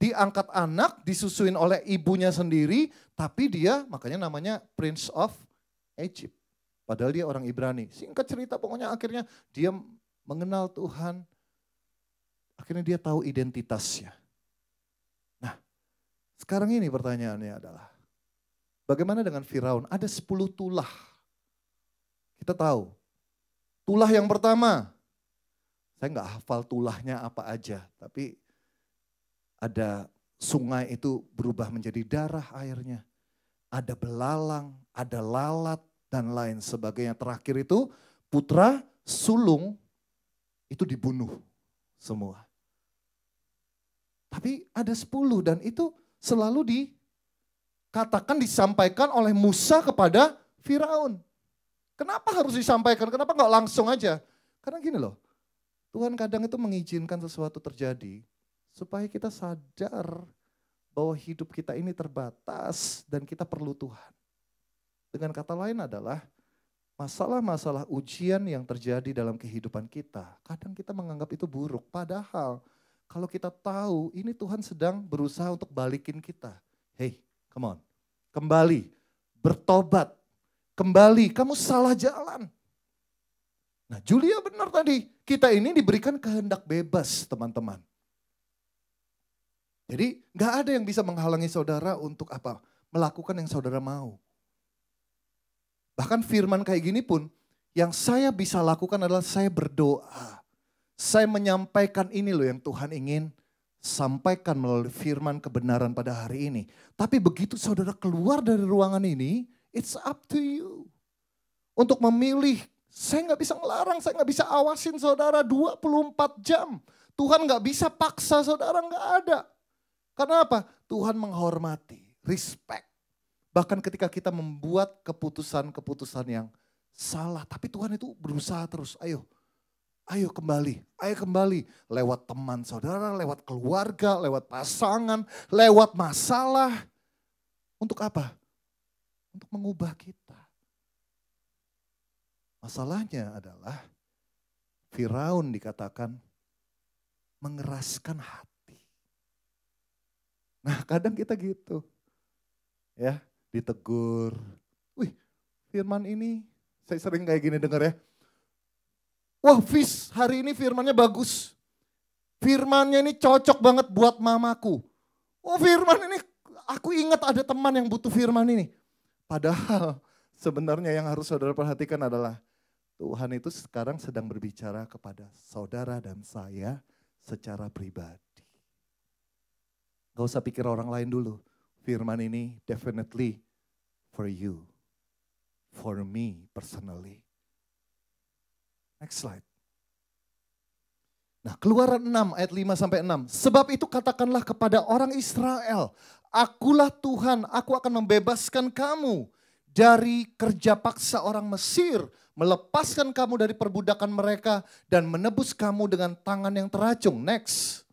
Diangkat anak, disusuin oleh ibunya sendiri, tapi dia makanya namanya Prince of Egypt. Padahal dia orang Ibrani. Singkat cerita pokoknya akhirnya dia mengenal Tuhan. Akhirnya dia tahu identitasnya. Nah, sekarang ini pertanyaannya adalah, bagaimana dengan Firaun? Ada 10 tulah. Kita tahu, tulah yang pertama, saya nggak hafal tulahnya apa aja, tapi ada sungai itu berubah menjadi darah airnya. Ada belalang, ada lalat, dan lain sebagainya. Terakhir itu putra sulung itu dibunuh semua. Tapi ada sepuluh dan itu selalu dikatakan disampaikan oleh Musa kepada Firaun. Kenapa harus disampaikan? Kenapa nggak langsung aja? Karena gini loh, Tuhan kadang itu mengizinkan sesuatu terjadi supaya kita sadar bahwa hidup kita ini terbatas dan kita perlu Tuhan. Dengan kata lain adalah masalah-masalah ujian yang terjadi dalam kehidupan kita. Kadang kita menganggap itu buruk, padahal kalau kita tahu ini Tuhan sedang berusaha untuk balikin kita. Hey, come on. Kembali, bertobat, kembali, kamu salah jalan. Nah Julia benar tadi, kita ini diberikan kehendak bebas teman-teman. Jadi nggak ada yang bisa menghalangi saudara untuk apa? Melakukan yang saudara mau. Bahkan firman kayak gini pun, yang saya bisa lakukan adalah saya berdoa. Saya menyampaikan ini loh yang Tuhan ingin sampaikan melalui firman kebenaran pada hari ini. Tapi begitu saudara keluar dari ruangan ini, it's up to you. Untuk memilih, saya nggak bisa ngelarang, saya nggak bisa awasin saudara 24 jam. Tuhan nggak bisa paksa saudara, nggak ada. Karena apa? Tuhan menghormati, respect. Bahkan ketika kita membuat keputusan-keputusan yang salah, tapi Tuhan itu berusaha terus, ayo, ayo kembali, ayo kembali. Lewat teman saudara, lewat keluarga, lewat pasangan, lewat masalah. Untuk apa? Untuk mengubah kita. Masalahnya adalah Firaun dikatakan mengeraskan hati. Nah kadang kita gitu. Ya, ditegur. Wih, firman ini saya sering kayak gini dengar ya. Wah Fis, hari ini firmannya bagus. Firmannya ini cocok banget buat mamaku. Oh firman ini, aku ingat ada teman yang butuh firman ini. Padahal sebenarnya yang harus saudara perhatikan adalah Tuhan itu sekarang sedang berbicara kepada saudara dan saya secara pribadi. Gak usah pikir orang lain dulu. Firman ini definitely for you. For me personally. Next slide. Nah keluaran 6 ayat 5 sampai 6. Sebab itu katakanlah kepada orang Israel. Akulah Tuhan, aku akan membebaskan kamu dari kerja paksa orang Mesir. Melepaskan kamu dari perbudakan mereka dan menebus kamu dengan tangan yang teracung. Next.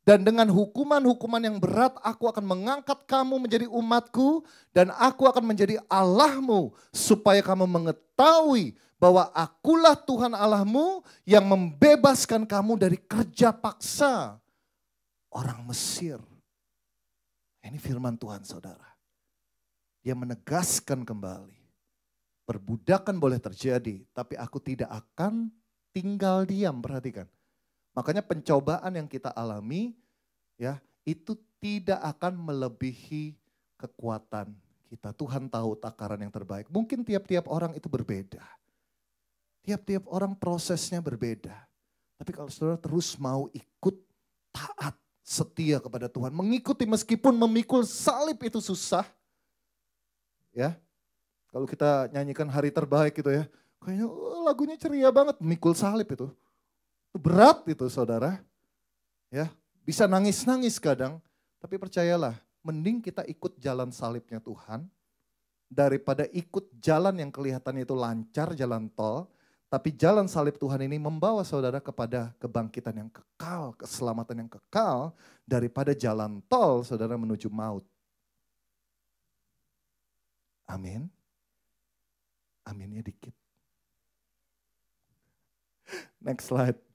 Dan dengan hukuman-hukuman yang berat aku akan mengangkat kamu menjadi umatku dan aku akan menjadi Allahmu supaya kamu mengetahui bahwa akulah Tuhan Allahmu yang membebaskan kamu dari kerja paksa orang Mesir. Ini firman Tuhan saudara. Dia menegaskan kembali. Perbudakan boleh terjadi, tapi aku tidak akan tinggal diam. Perhatikan Makanya pencobaan yang kita alami ya itu tidak akan melebihi kekuatan kita. Tuhan tahu takaran yang terbaik. Mungkin tiap-tiap orang itu berbeda. Tiap-tiap orang prosesnya berbeda. Tapi kalau saudara terus mau ikut taat, setia kepada Tuhan, mengikuti meskipun memikul salib itu susah. Ya. Kalau kita nyanyikan hari terbaik gitu ya, kayaknya oh, lagunya ceria banget, memikul salib itu. Berat itu saudara. Ya, bisa nangis-nangis kadang, tapi percayalah, mending kita ikut jalan salibnya Tuhan daripada ikut jalan yang kelihatannya itu lancar, jalan tol, tapi jalan salib Tuhan ini membawa saudara kepada kebangkitan yang kekal, keselamatan yang kekal daripada jalan tol saudara menuju maut. Amin. Aminnya dikit. Next slide.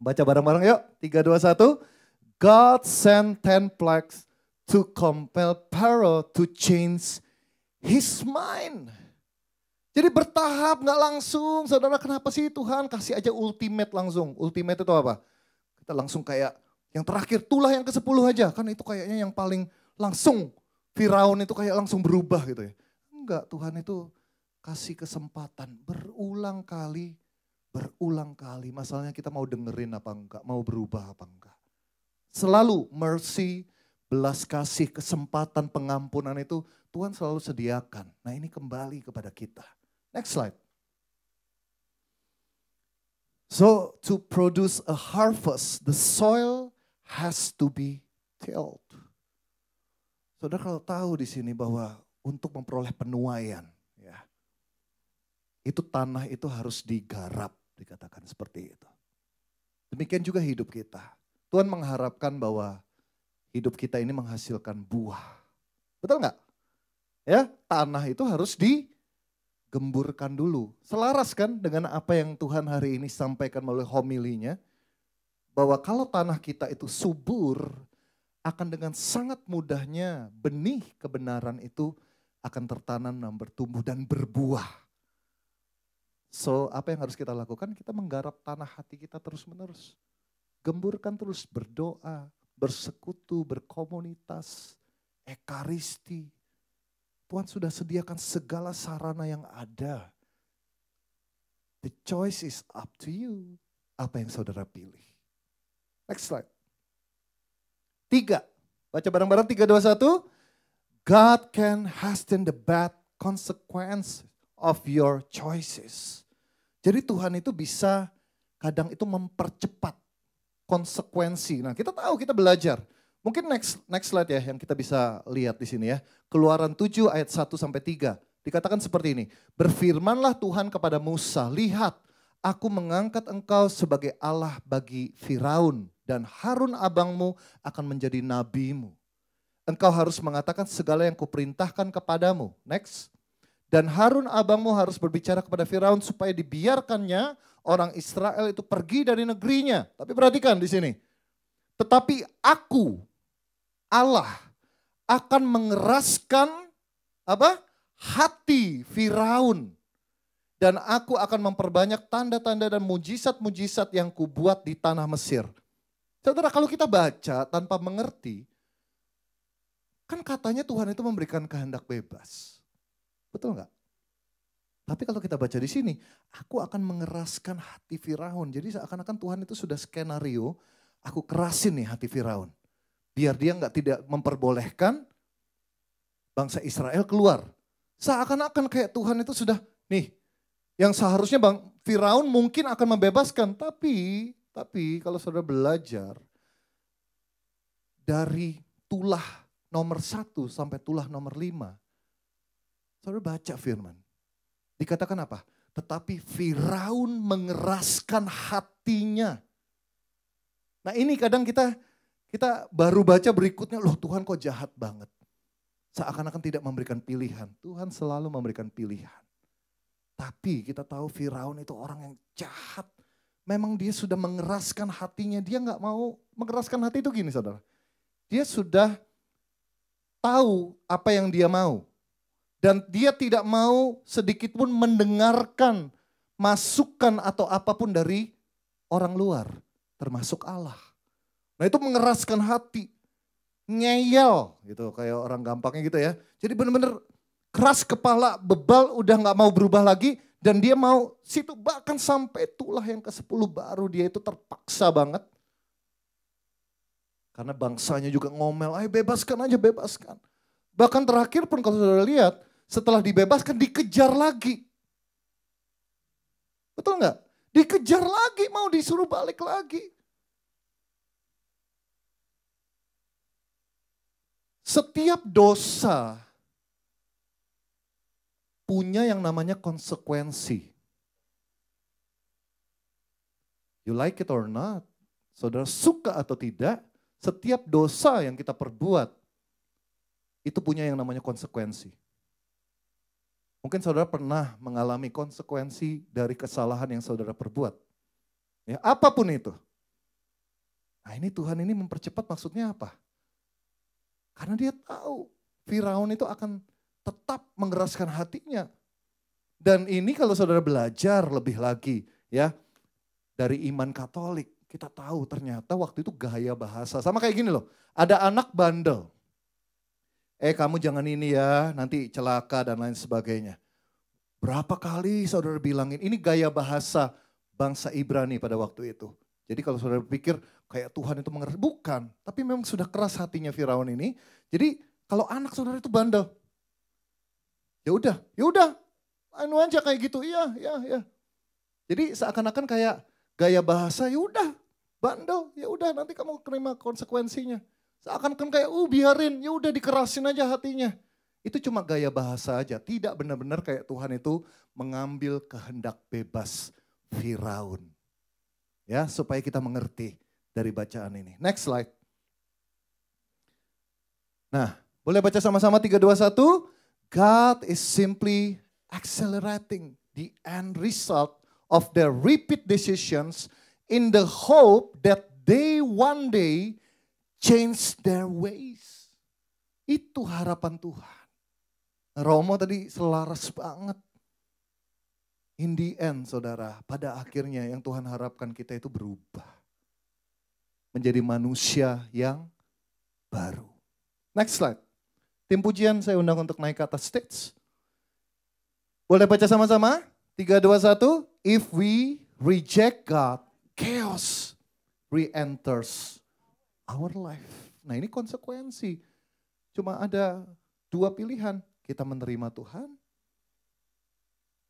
Baca bareng-bareng yuk. 3, 2, 1. God sent ten plagues to compel Pharaoh to change his mind. Jadi bertahap, nggak langsung. Saudara, kenapa sih Tuhan kasih aja ultimate langsung? Ultimate itu apa? Kita langsung kayak yang terakhir, tulah yang ke-10 aja. Kan itu kayaknya yang paling langsung. Firaun itu kayak langsung berubah gitu ya. Enggak, Tuhan itu kasih kesempatan berulang kali, berulang kali. Masalahnya kita mau dengerin apa enggak, mau berubah apa enggak. Selalu mercy, belas kasih, kesempatan pengampunan itu Tuhan selalu sediakan. Nah ini kembali kepada kita. Next slide. So to produce a harvest, the soil has to be tilled. Saudara kalau tahu di sini bahwa untuk memperoleh penuaian, ya, itu tanah itu harus digarap, dikatakan seperti itu. Demikian juga hidup kita. Tuhan mengharapkan bahwa hidup kita ini menghasilkan buah. Betul nggak? Ya, tanah itu harus di gemburkan dulu. Selaras kan dengan apa yang Tuhan hari ini sampaikan melalui homilinya. Bahwa kalau tanah kita itu subur, akan dengan sangat mudahnya benih kebenaran itu akan tertanam dan bertumbuh dan berbuah. So apa yang harus kita lakukan? Kita menggarap tanah hati kita terus menerus. Gemburkan terus, berdoa, bersekutu, berkomunitas, ekaristi, Tuhan sudah sediakan segala sarana yang ada. The choice is up to you. Apa yang saudara pilih. Next slide. Tiga. Baca bareng-bareng tiga, dua, satu. God can hasten the bad consequence of your choices. Jadi Tuhan itu bisa kadang itu mempercepat konsekuensi. Nah kita tahu, kita belajar. Mungkin next next slide ya yang kita bisa lihat di sini ya. Keluaran 7 ayat 1 sampai 3. Dikatakan seperti ini. Berfirmanlah Tuhan kepada Musa, lihat aku mengangkat engkau sebagai Allah bagi Firaun dan Harun abangmu akan menjadi nabimu. Engkau harus mengatakan segala yang kuperintahkan kepadamu. Next. Dan Harun abangmu harus berbicara kepada Firaun supaya dibiarkannya orang Israel itu pergi dari negerinya. Tapi perhatikan di sini. Tetapi aku Allah akan mengeraskan apa? hati Firaun dan aku akan memperbanyak tanda-tanda dan mujizat-mujizat yang kubuat di tanah Mesir. Saudara, kalau kita baca tanpa mengerti, kan katanya Tuhan itu memberikan kehendak bebas. Betul nggak? Tapi kalau kita baca di sini, aku akan mengeraskan hati Firaun. Jadi seakan-akan Tuhan itu sudah skenario, aku kerasin nih hati Firaun biar dia nggak tidak memperbolehkan bangsa Israel keluar. Seakan-akan kayak Tuhan itu sudah nih yang seharusnya bang Firaun mungkin akan membebaskan, tapi tapi kalau saudara belajar dari tulah nomor satu sampai tulah nomor lima, saudara baca firman. Dikatakan apa? Tetapi Firaun mengeraskan hatinya. Nah ini kadang kita kita baru baca berikutnya, loh Tuhan kok jahat banget. Seakan-akan tidak memberikan pilihan. Tuhan selalu memberikan pilihan. Tapi kita tahu Firaun itu orang yang jahat. Memang dia sudah mengeraskan hatinya. Dia nggak mau mengeraskan hati itu gini saudara. Dia sudah tahu apa yang dia mau. Dan dia tidak mau sedikit pun mendengarkan masukan atau apa pun dari orang luar. Termasuk Allah. Nah itu mengeraskan hati. Ngeyel gitu kayak orang gampangnya gitu ya. Jadi benar-benar keras kepala, bebal udah nggak mau berubah lagi. Dan dia mau situ bahkan sampai itulah yang ke-10 baru dia itu terpaksa banget. Karena bangsanya juga ngomel, ayo bebaskan aja bebaskan. Bahkan terakhir pun kalau sudah lihat, setelah dibebaskan dikejar lagi. Betul nggak? Dikejar lagi, mau disuruh balik lagi. Setiap dosa punya yang namanya konsekuensi. You like it or not, saudara suka atau tidak, setiap dosa yang kita perbuat itu punya yang namanya konsekuensi. Mungkin saudara pernah mengalami konsekuensi dari kesalahan yang saudara perbuat. Ya, apa pun itu. Nah ini Tuhan ini mempercepat maksudnya apa? Karena dia tahu Firaun itu akan tetap mengeraskan hatinya. Dan ini kalau saudara belajar lebih lagi ya dari iman Katolik, kita tahu ternyata waktu itu gaya bahasa. Sama kayak gini loh, ada anak bandel. Eh kamu jangan ini ya, nanti celaka dan lain sebagainya. Berapa kali saudara bilangin, ini gaya bahasa bangsa Ibrani pada waktu itu. Jadi kalau saudara pikir kayak Tuhan itu mengerti, bukan. Tapi memang sudah keras hatinya Firaun ini. Jadi kalau anak saudara itu bandel, ya udah, ya udah, anu aja kayak gitu, iya, iya, iya. Jadi seakan-akan kayak gaya bahasa, ya udah, bandel, ya udah nanti kamu terima konsekuensinya. Seakan-akan kayak, uh biarin, ya udah dikerasin aja hatinya. Itu cuma gaya bahasa aja, tidak benar-benar kayak Tuhan itu mengambil kehendak bebas Firaun. Ya, supaya kita mengerti dari bacaan ini. Next slide. Nah, boleh baca sama-sama 3, 2, 1. God is simply accelerating the end result of their repeat decisions in the hope that they one day change their ways. Itu harapan Tuhan. Romo tadi selaras banget. In the end saudara, pada akhirnya yang Tuhan harapkan kita itu berubah. Menjadi manusia yang baru. Next slide. Tim pujian saya undang untuk naik ke atas stage. Boleh baca sama-sama? 3, 2, 1. If we reject God, chaos re-enters our life. Nah ini konsekuensi. Cuma ada dua pilihan. Kita menerima Tuhan,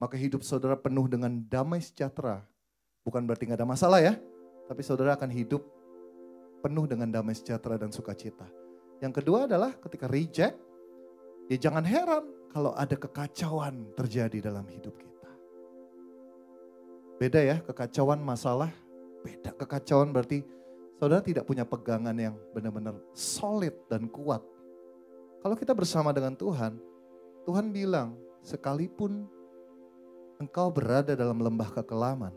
maka hidup saudara penuh dengan damai sejahtera. Bukan berarti nggak ada masalah ya, tapi saudara akan hidup penuh dengan damai sejahtera dan sukacita. Yang kedua adalah ketika reject, ya jangan heran kalau ada kekacauan terjadi dalam hidup kita. Beda ya, kekacauan masalah, beda kekacauan berarti saudara tidak punya pegangan yang benar-benar solid dan kuat. Kalau kita bersama dengan Tuhan, Tuhan bilang, sekalipun engkau berada dalam lembah kekelaman,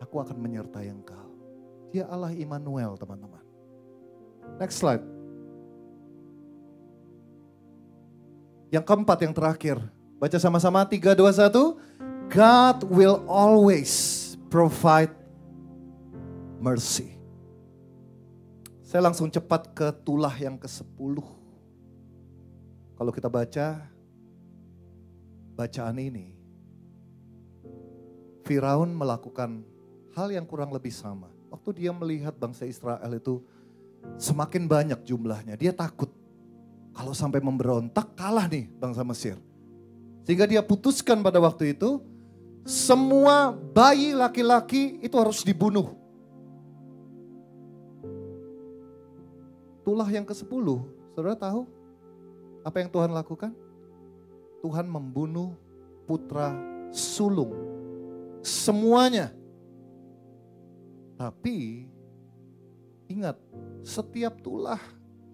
aku akan menyertai engkau. Dia Allah Immanuel teman-teman. Next slide. Yang keempat, yang terakhir. Baca sama-sama, 3, 2, 1. God will always provide mercy. Saya langsung cepat ke tulah yang ke-10. Kalau kita baca bacaan ini, Firaun melakukan hal yang kurang lebih sama. Waktu dia melihat bangsa Israel itu semakin banyak jumlahnya, dia takut. Kalau sampai memberontak kalah nih bangsa Mesir. Sehingga dia putuskan pada waktu itu semua bayi laki-laki itu harus dibunuh. Tulah yang ke-10, saudara tahu apa yang Tuhan lakukan? Tuhan membunuh putra sulung. Semuanya. Tapi ingat, setiap tulah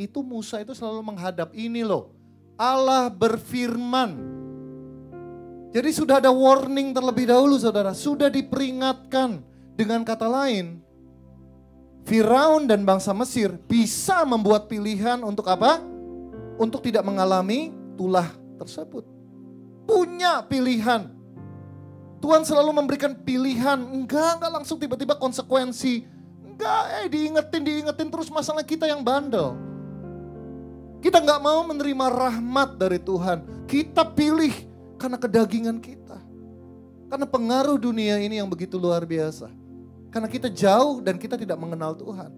itu Musa itu selalu menghadap ini loh. Allah berfirman. Jadi sudah ada warning terlebih dahulu saudara. Sudah diperingatkan. Dengan kata lain, Firaun dan bangsa Mesir bisa membuat pilihan untuk apa? Untuk tidak mengalami tulah tersebut. Punya pilihan. Tuhan selalu memberikan pilihan. Enggak, enggak langsung tiba-tiba konsekuensi. Enggak, eh diingetin, diingetin terus masalah kita yang bandel. Kita nggak mau menerima rahmat dari Tuhan. Kita pilih karena kedagingan kita. Karena pengaruh dunia ini yang begitu luar biasa. Karena kita jauh dan kita tidak mengenal Tuhan.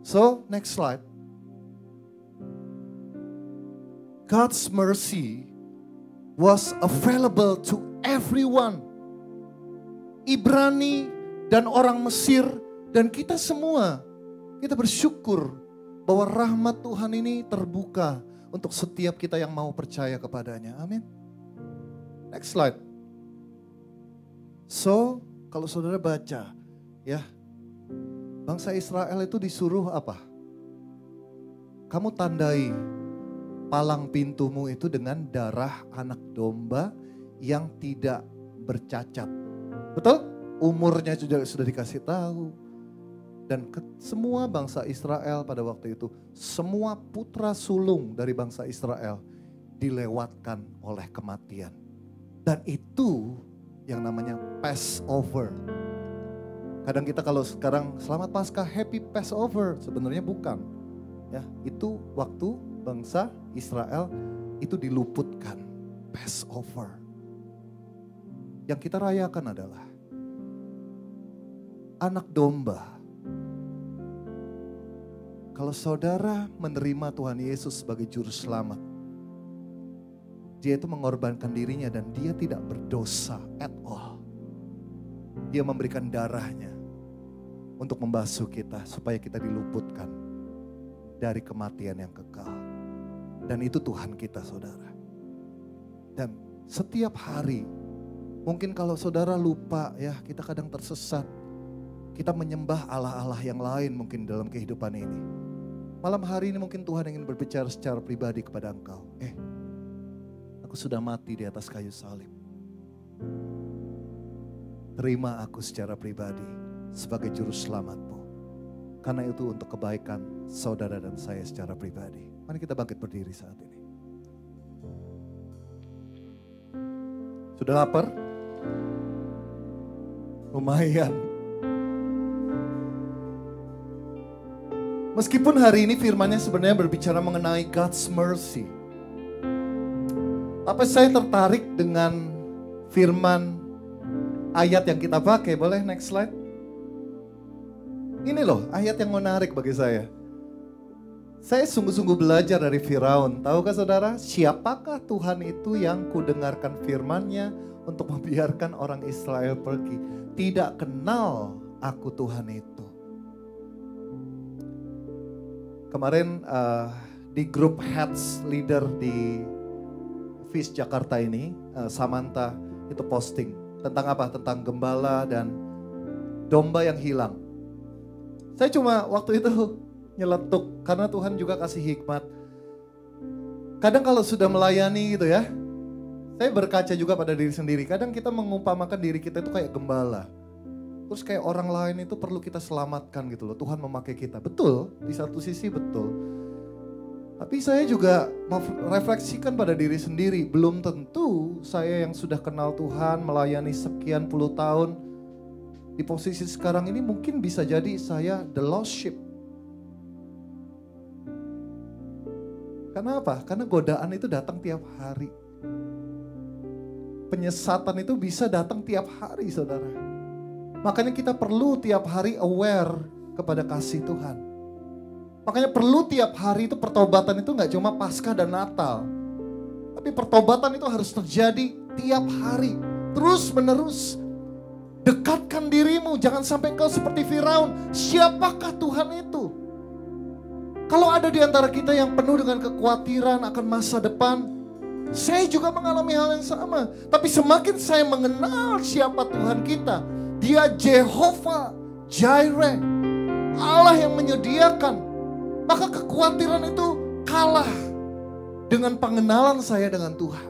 So, next slide. God's mercy was available to everyone. Ibrani dan orang Mesir dan kita semua. Kita bersyukur bahwa rahmat Tuhan ini terbuka untuk setiap kita yang mau percaya kepadanya. Amin. Next slide. So, kalau saudara baca, ya, bangsa Israel itu disuruh apa? Kamu tandai palang pintumu itu dengan darah anak domba yang tidak bercacat. Betul? Umurnya sudah sudah dikasih tahu. Dan ke, semua bangsa Israel pada waktu itu, semua putra sulung dari bangsa Israel dilewatkan oleh kematian. Dan itu yang namanya Passover. Kadang kita kalau sekarang selamat Paskah, happy Passover, sebenarnya bukan. Ya, itu waktu bangsa Israel itu diluputkan Passover. Yang kita rayakan adalah anak domba. Kalau saudara menerima Tuhan Yesus sebagai juru selamat, dia itu mengorbankan dirinya dan dia tidak berdosa at all. Dia memberikan darahnya untuk membasuh kita supaya kita diluputkan dari kematian yang kekal. Dan itu Tuhan kita saudara. Dan setiap hari, mungkin kalau saudara lupa ya kita kadang tersesat. Kita menyembah Allah-Allah yang lain mungkin dalam kehidupan ini. Malam hari ini mungkin Tuhan ingin berbicara secara pribadi kepada engkau. Eh, aku sudah mati di atas kayu salib. Terima aku secara pribadi sebagai juru selamatmu. Karena itu untuk kebaikan saudara dan saya secara pribadi. Mari kita bangkit berdiri saat ini. Sudah lapar? Lumayan. Meskipun hari ini firmannya sebenarnya berbicara mengenai God's mercy. Tapi saya tertarik dengan firman ayat yang kita pakai. Boleh next slide? Ini loh ayat yang menarik bagi saya. Saya sungguh-sungguh belajar dari Firaun. Tahukah saudara, siapakah Tuhan itu yang kudengarkan firmannya untuk membiarkan orang Israel pergi? Tidak kenal aku Tuhan itu. Kemarin uh, di grup heads leader di FIS Jakarta ini, uh, Samantha itu posting tentang apa? Tentang gembala dan domba yang hilang. Saya cuma waktu itu nyeletuk karena Tuhan juga kasih hikmat. Kadang kalau sudah melayani gitu ya, saya berkaca juga pada diri sendiri. Kadang kita mengumpamakan diri kita itu kayak gembala. Terus kayak orang lain itu perlu kita selamatkan gitu loh. Tuhan memakai kita. Betul, di satu sisi betul. Tapi saya juga refleksikan pada diri sendiri. Belum tentu saya yang sudah kenal Tuhan, melayani sekian puluh tahun. Di posisi sekarang ini mungkin bisa jadi saya the lost sheep. Karena apa? Karena godaan itu datang tiap hari. Penyesatan itu bisa datang tiap hari saudara. Makanya kita perlu tiap hari aware kepada kasih Tuhan. Makanya perlu tiap hari itu pertobatan itu nggak cuma pasca dan Natal. Tapi pertobatan itu harus terjadi tiap hari. Terus menerus. Dekatkan dirimu, jangan sampai kau seperti Firaun. Siapakah Tuhan itu? Kalau ada di antara kita yang penuh dengan kekhawatiran akan masa depan, saya juga mengalami hal yang sama. Tapi semakin saya mengenal siapa Tuhan kita, dia Jehovah Jireh. Allah yang menyediakan. Maka kekhawatiran itu kalah dengan pengenalan saya dengan Tuhan.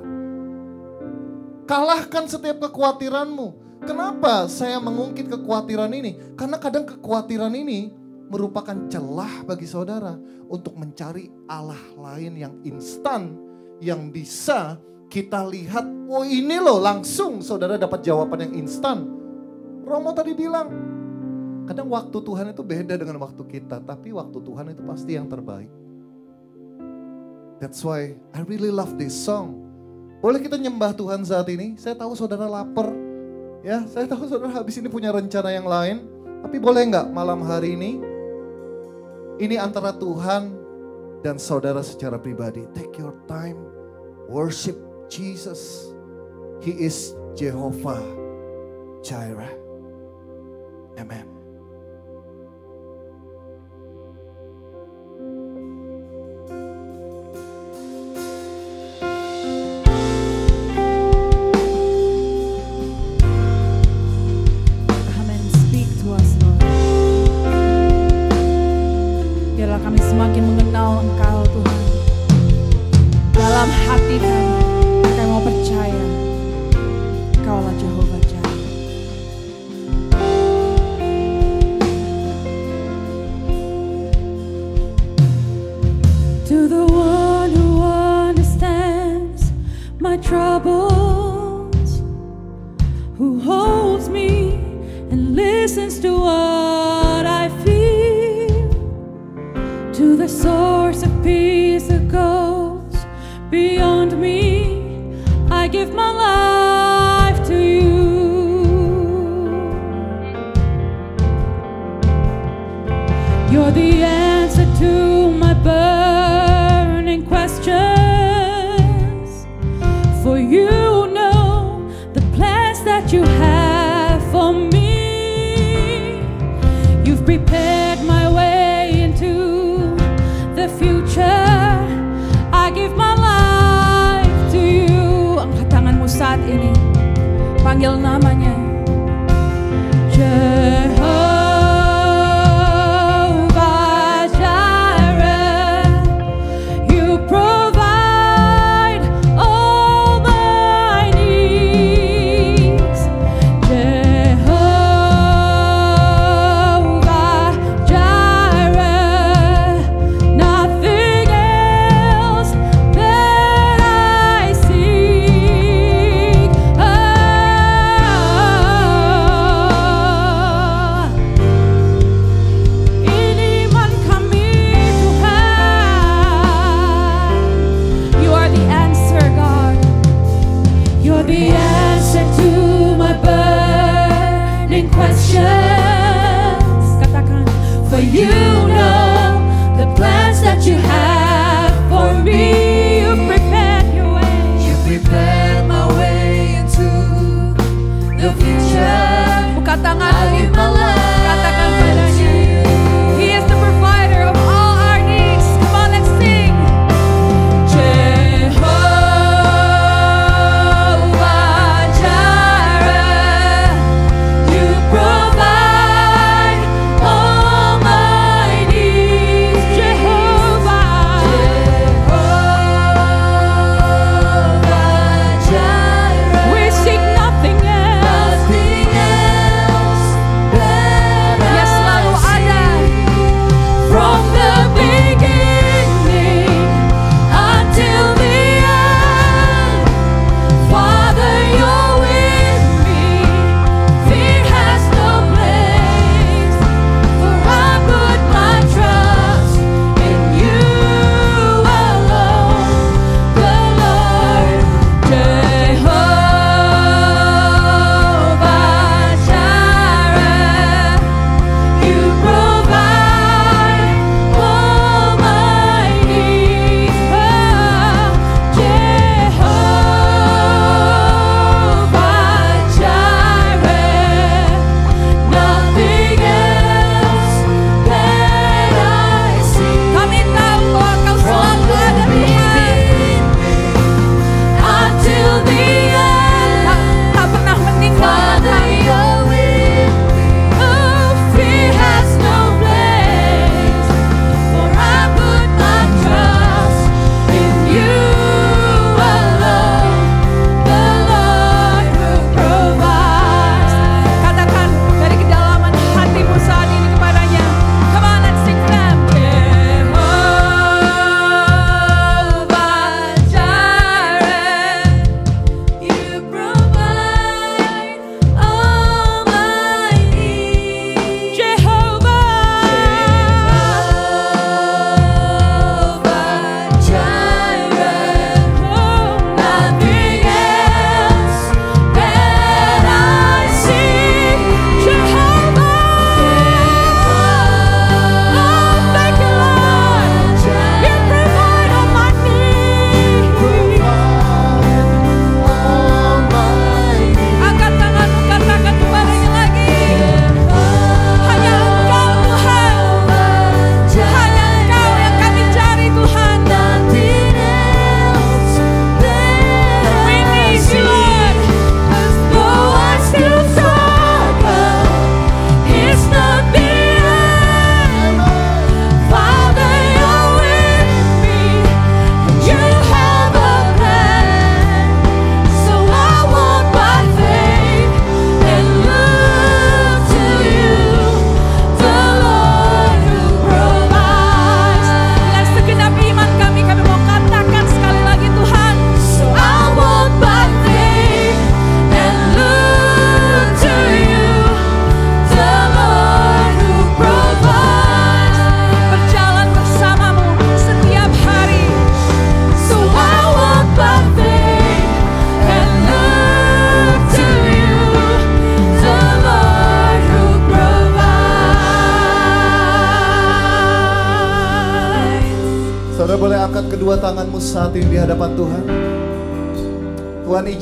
Kalahkan setiap kekhawatiranmu. Kenapa saya mengungkit kekhawatiran ini? Karena kadang kekhawatiran ini merupakan celah bagi saudara untuk mencari Allah lain yang instan yang bisa kita lihat, oh ini loh langsung saudara dapat jawaban yang instan. Romo tadi bilang, kadang waktu Tuhan itu beda dengan waktu kita, tapi waktu Tuhan itu pasti yang terbaik. That's why I really love this song. Boleh kita nyembah Tuhan saat ini? Saya tahu saudara lapar. Ya, saya tahu saudara habis ini punya rencana yang lain. Tapi boleh nggak malam hari ini? Ini antara Tuhan dan saudara secara pribadi. Take your time. Worship Jesus. He is Jehovah Jireh. Amen. Dalam hati I give my life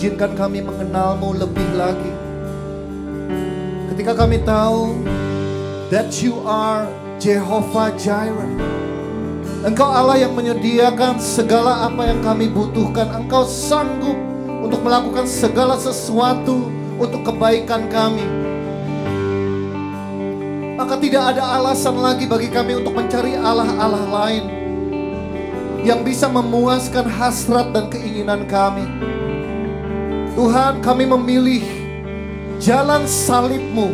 izinkan kami mengenalmu lebih lagi. Ketika kami tahu that you are Jehovah Jireh. Engkau Allah yang menyediakan segala apa yang kami butuhkan. Engkau sanggup untuk melakukan segala sesuatu untuk kebaikan kami. Maka tidak ada alasan lagi bagi kami untuk mencari Allah-Allah lain yang bisa memuaskan hasrat dan keinginan kami. Tuhan, kami memilih jalan salibmu.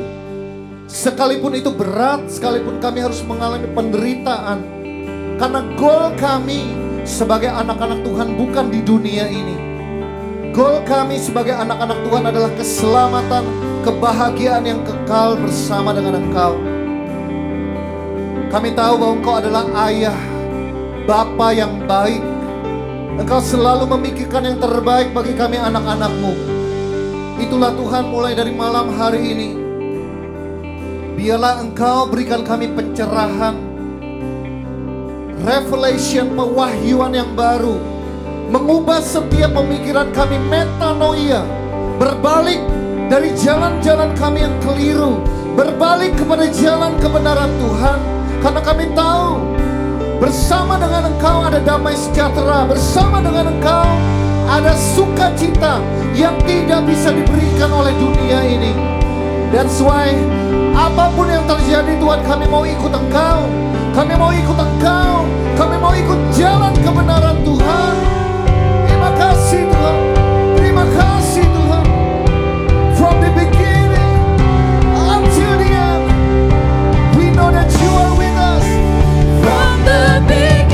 Sekalipun itu berat, sekalipun kami harus mengalami penderitaan. Karena goal kami sebagai anak-anak Tuhan bukan di dunia ini. Goal kami sebagai anak-anak Tuhan adalah keselamatan, kebahagiaan yang kekal bersama dengan Engkau. Kami tahu bahwa Engkau adalah ayah, Bapa yang baik. Engkau selalu memikirkan yang terbaik bagi kami anak-anakmu. Itulah Tuhan mulai dari malam hari ini. Biarlah Engkau berikan kami pencerahan, revelation, pewahyuan yang baru. Mengubah setiap pemikiran kami metanoia. Berbalik dari jalan-jalan kami yang keliru. Berbalik kepada jalan kebenaran Tuhan. Karena kami tahu bersama dengan Engkau ada damai sejahtera. Bersama dengan Engkau ada sukacita yang tidak bisa diberikan oleh dunia ini. That's why apa pun yang terjadi Tuhan kami mau ikut Engkau. Kami mau ikut Engkau. Kami mau ikut jalan kebenaran Tuhan. Terima kasih Tuhan. Terima kasih Tuhan. From the beginning until the end. We know that you are with the beginning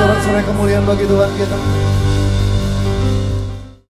sorak-sorai kemuliaan bagi Tuhan kita.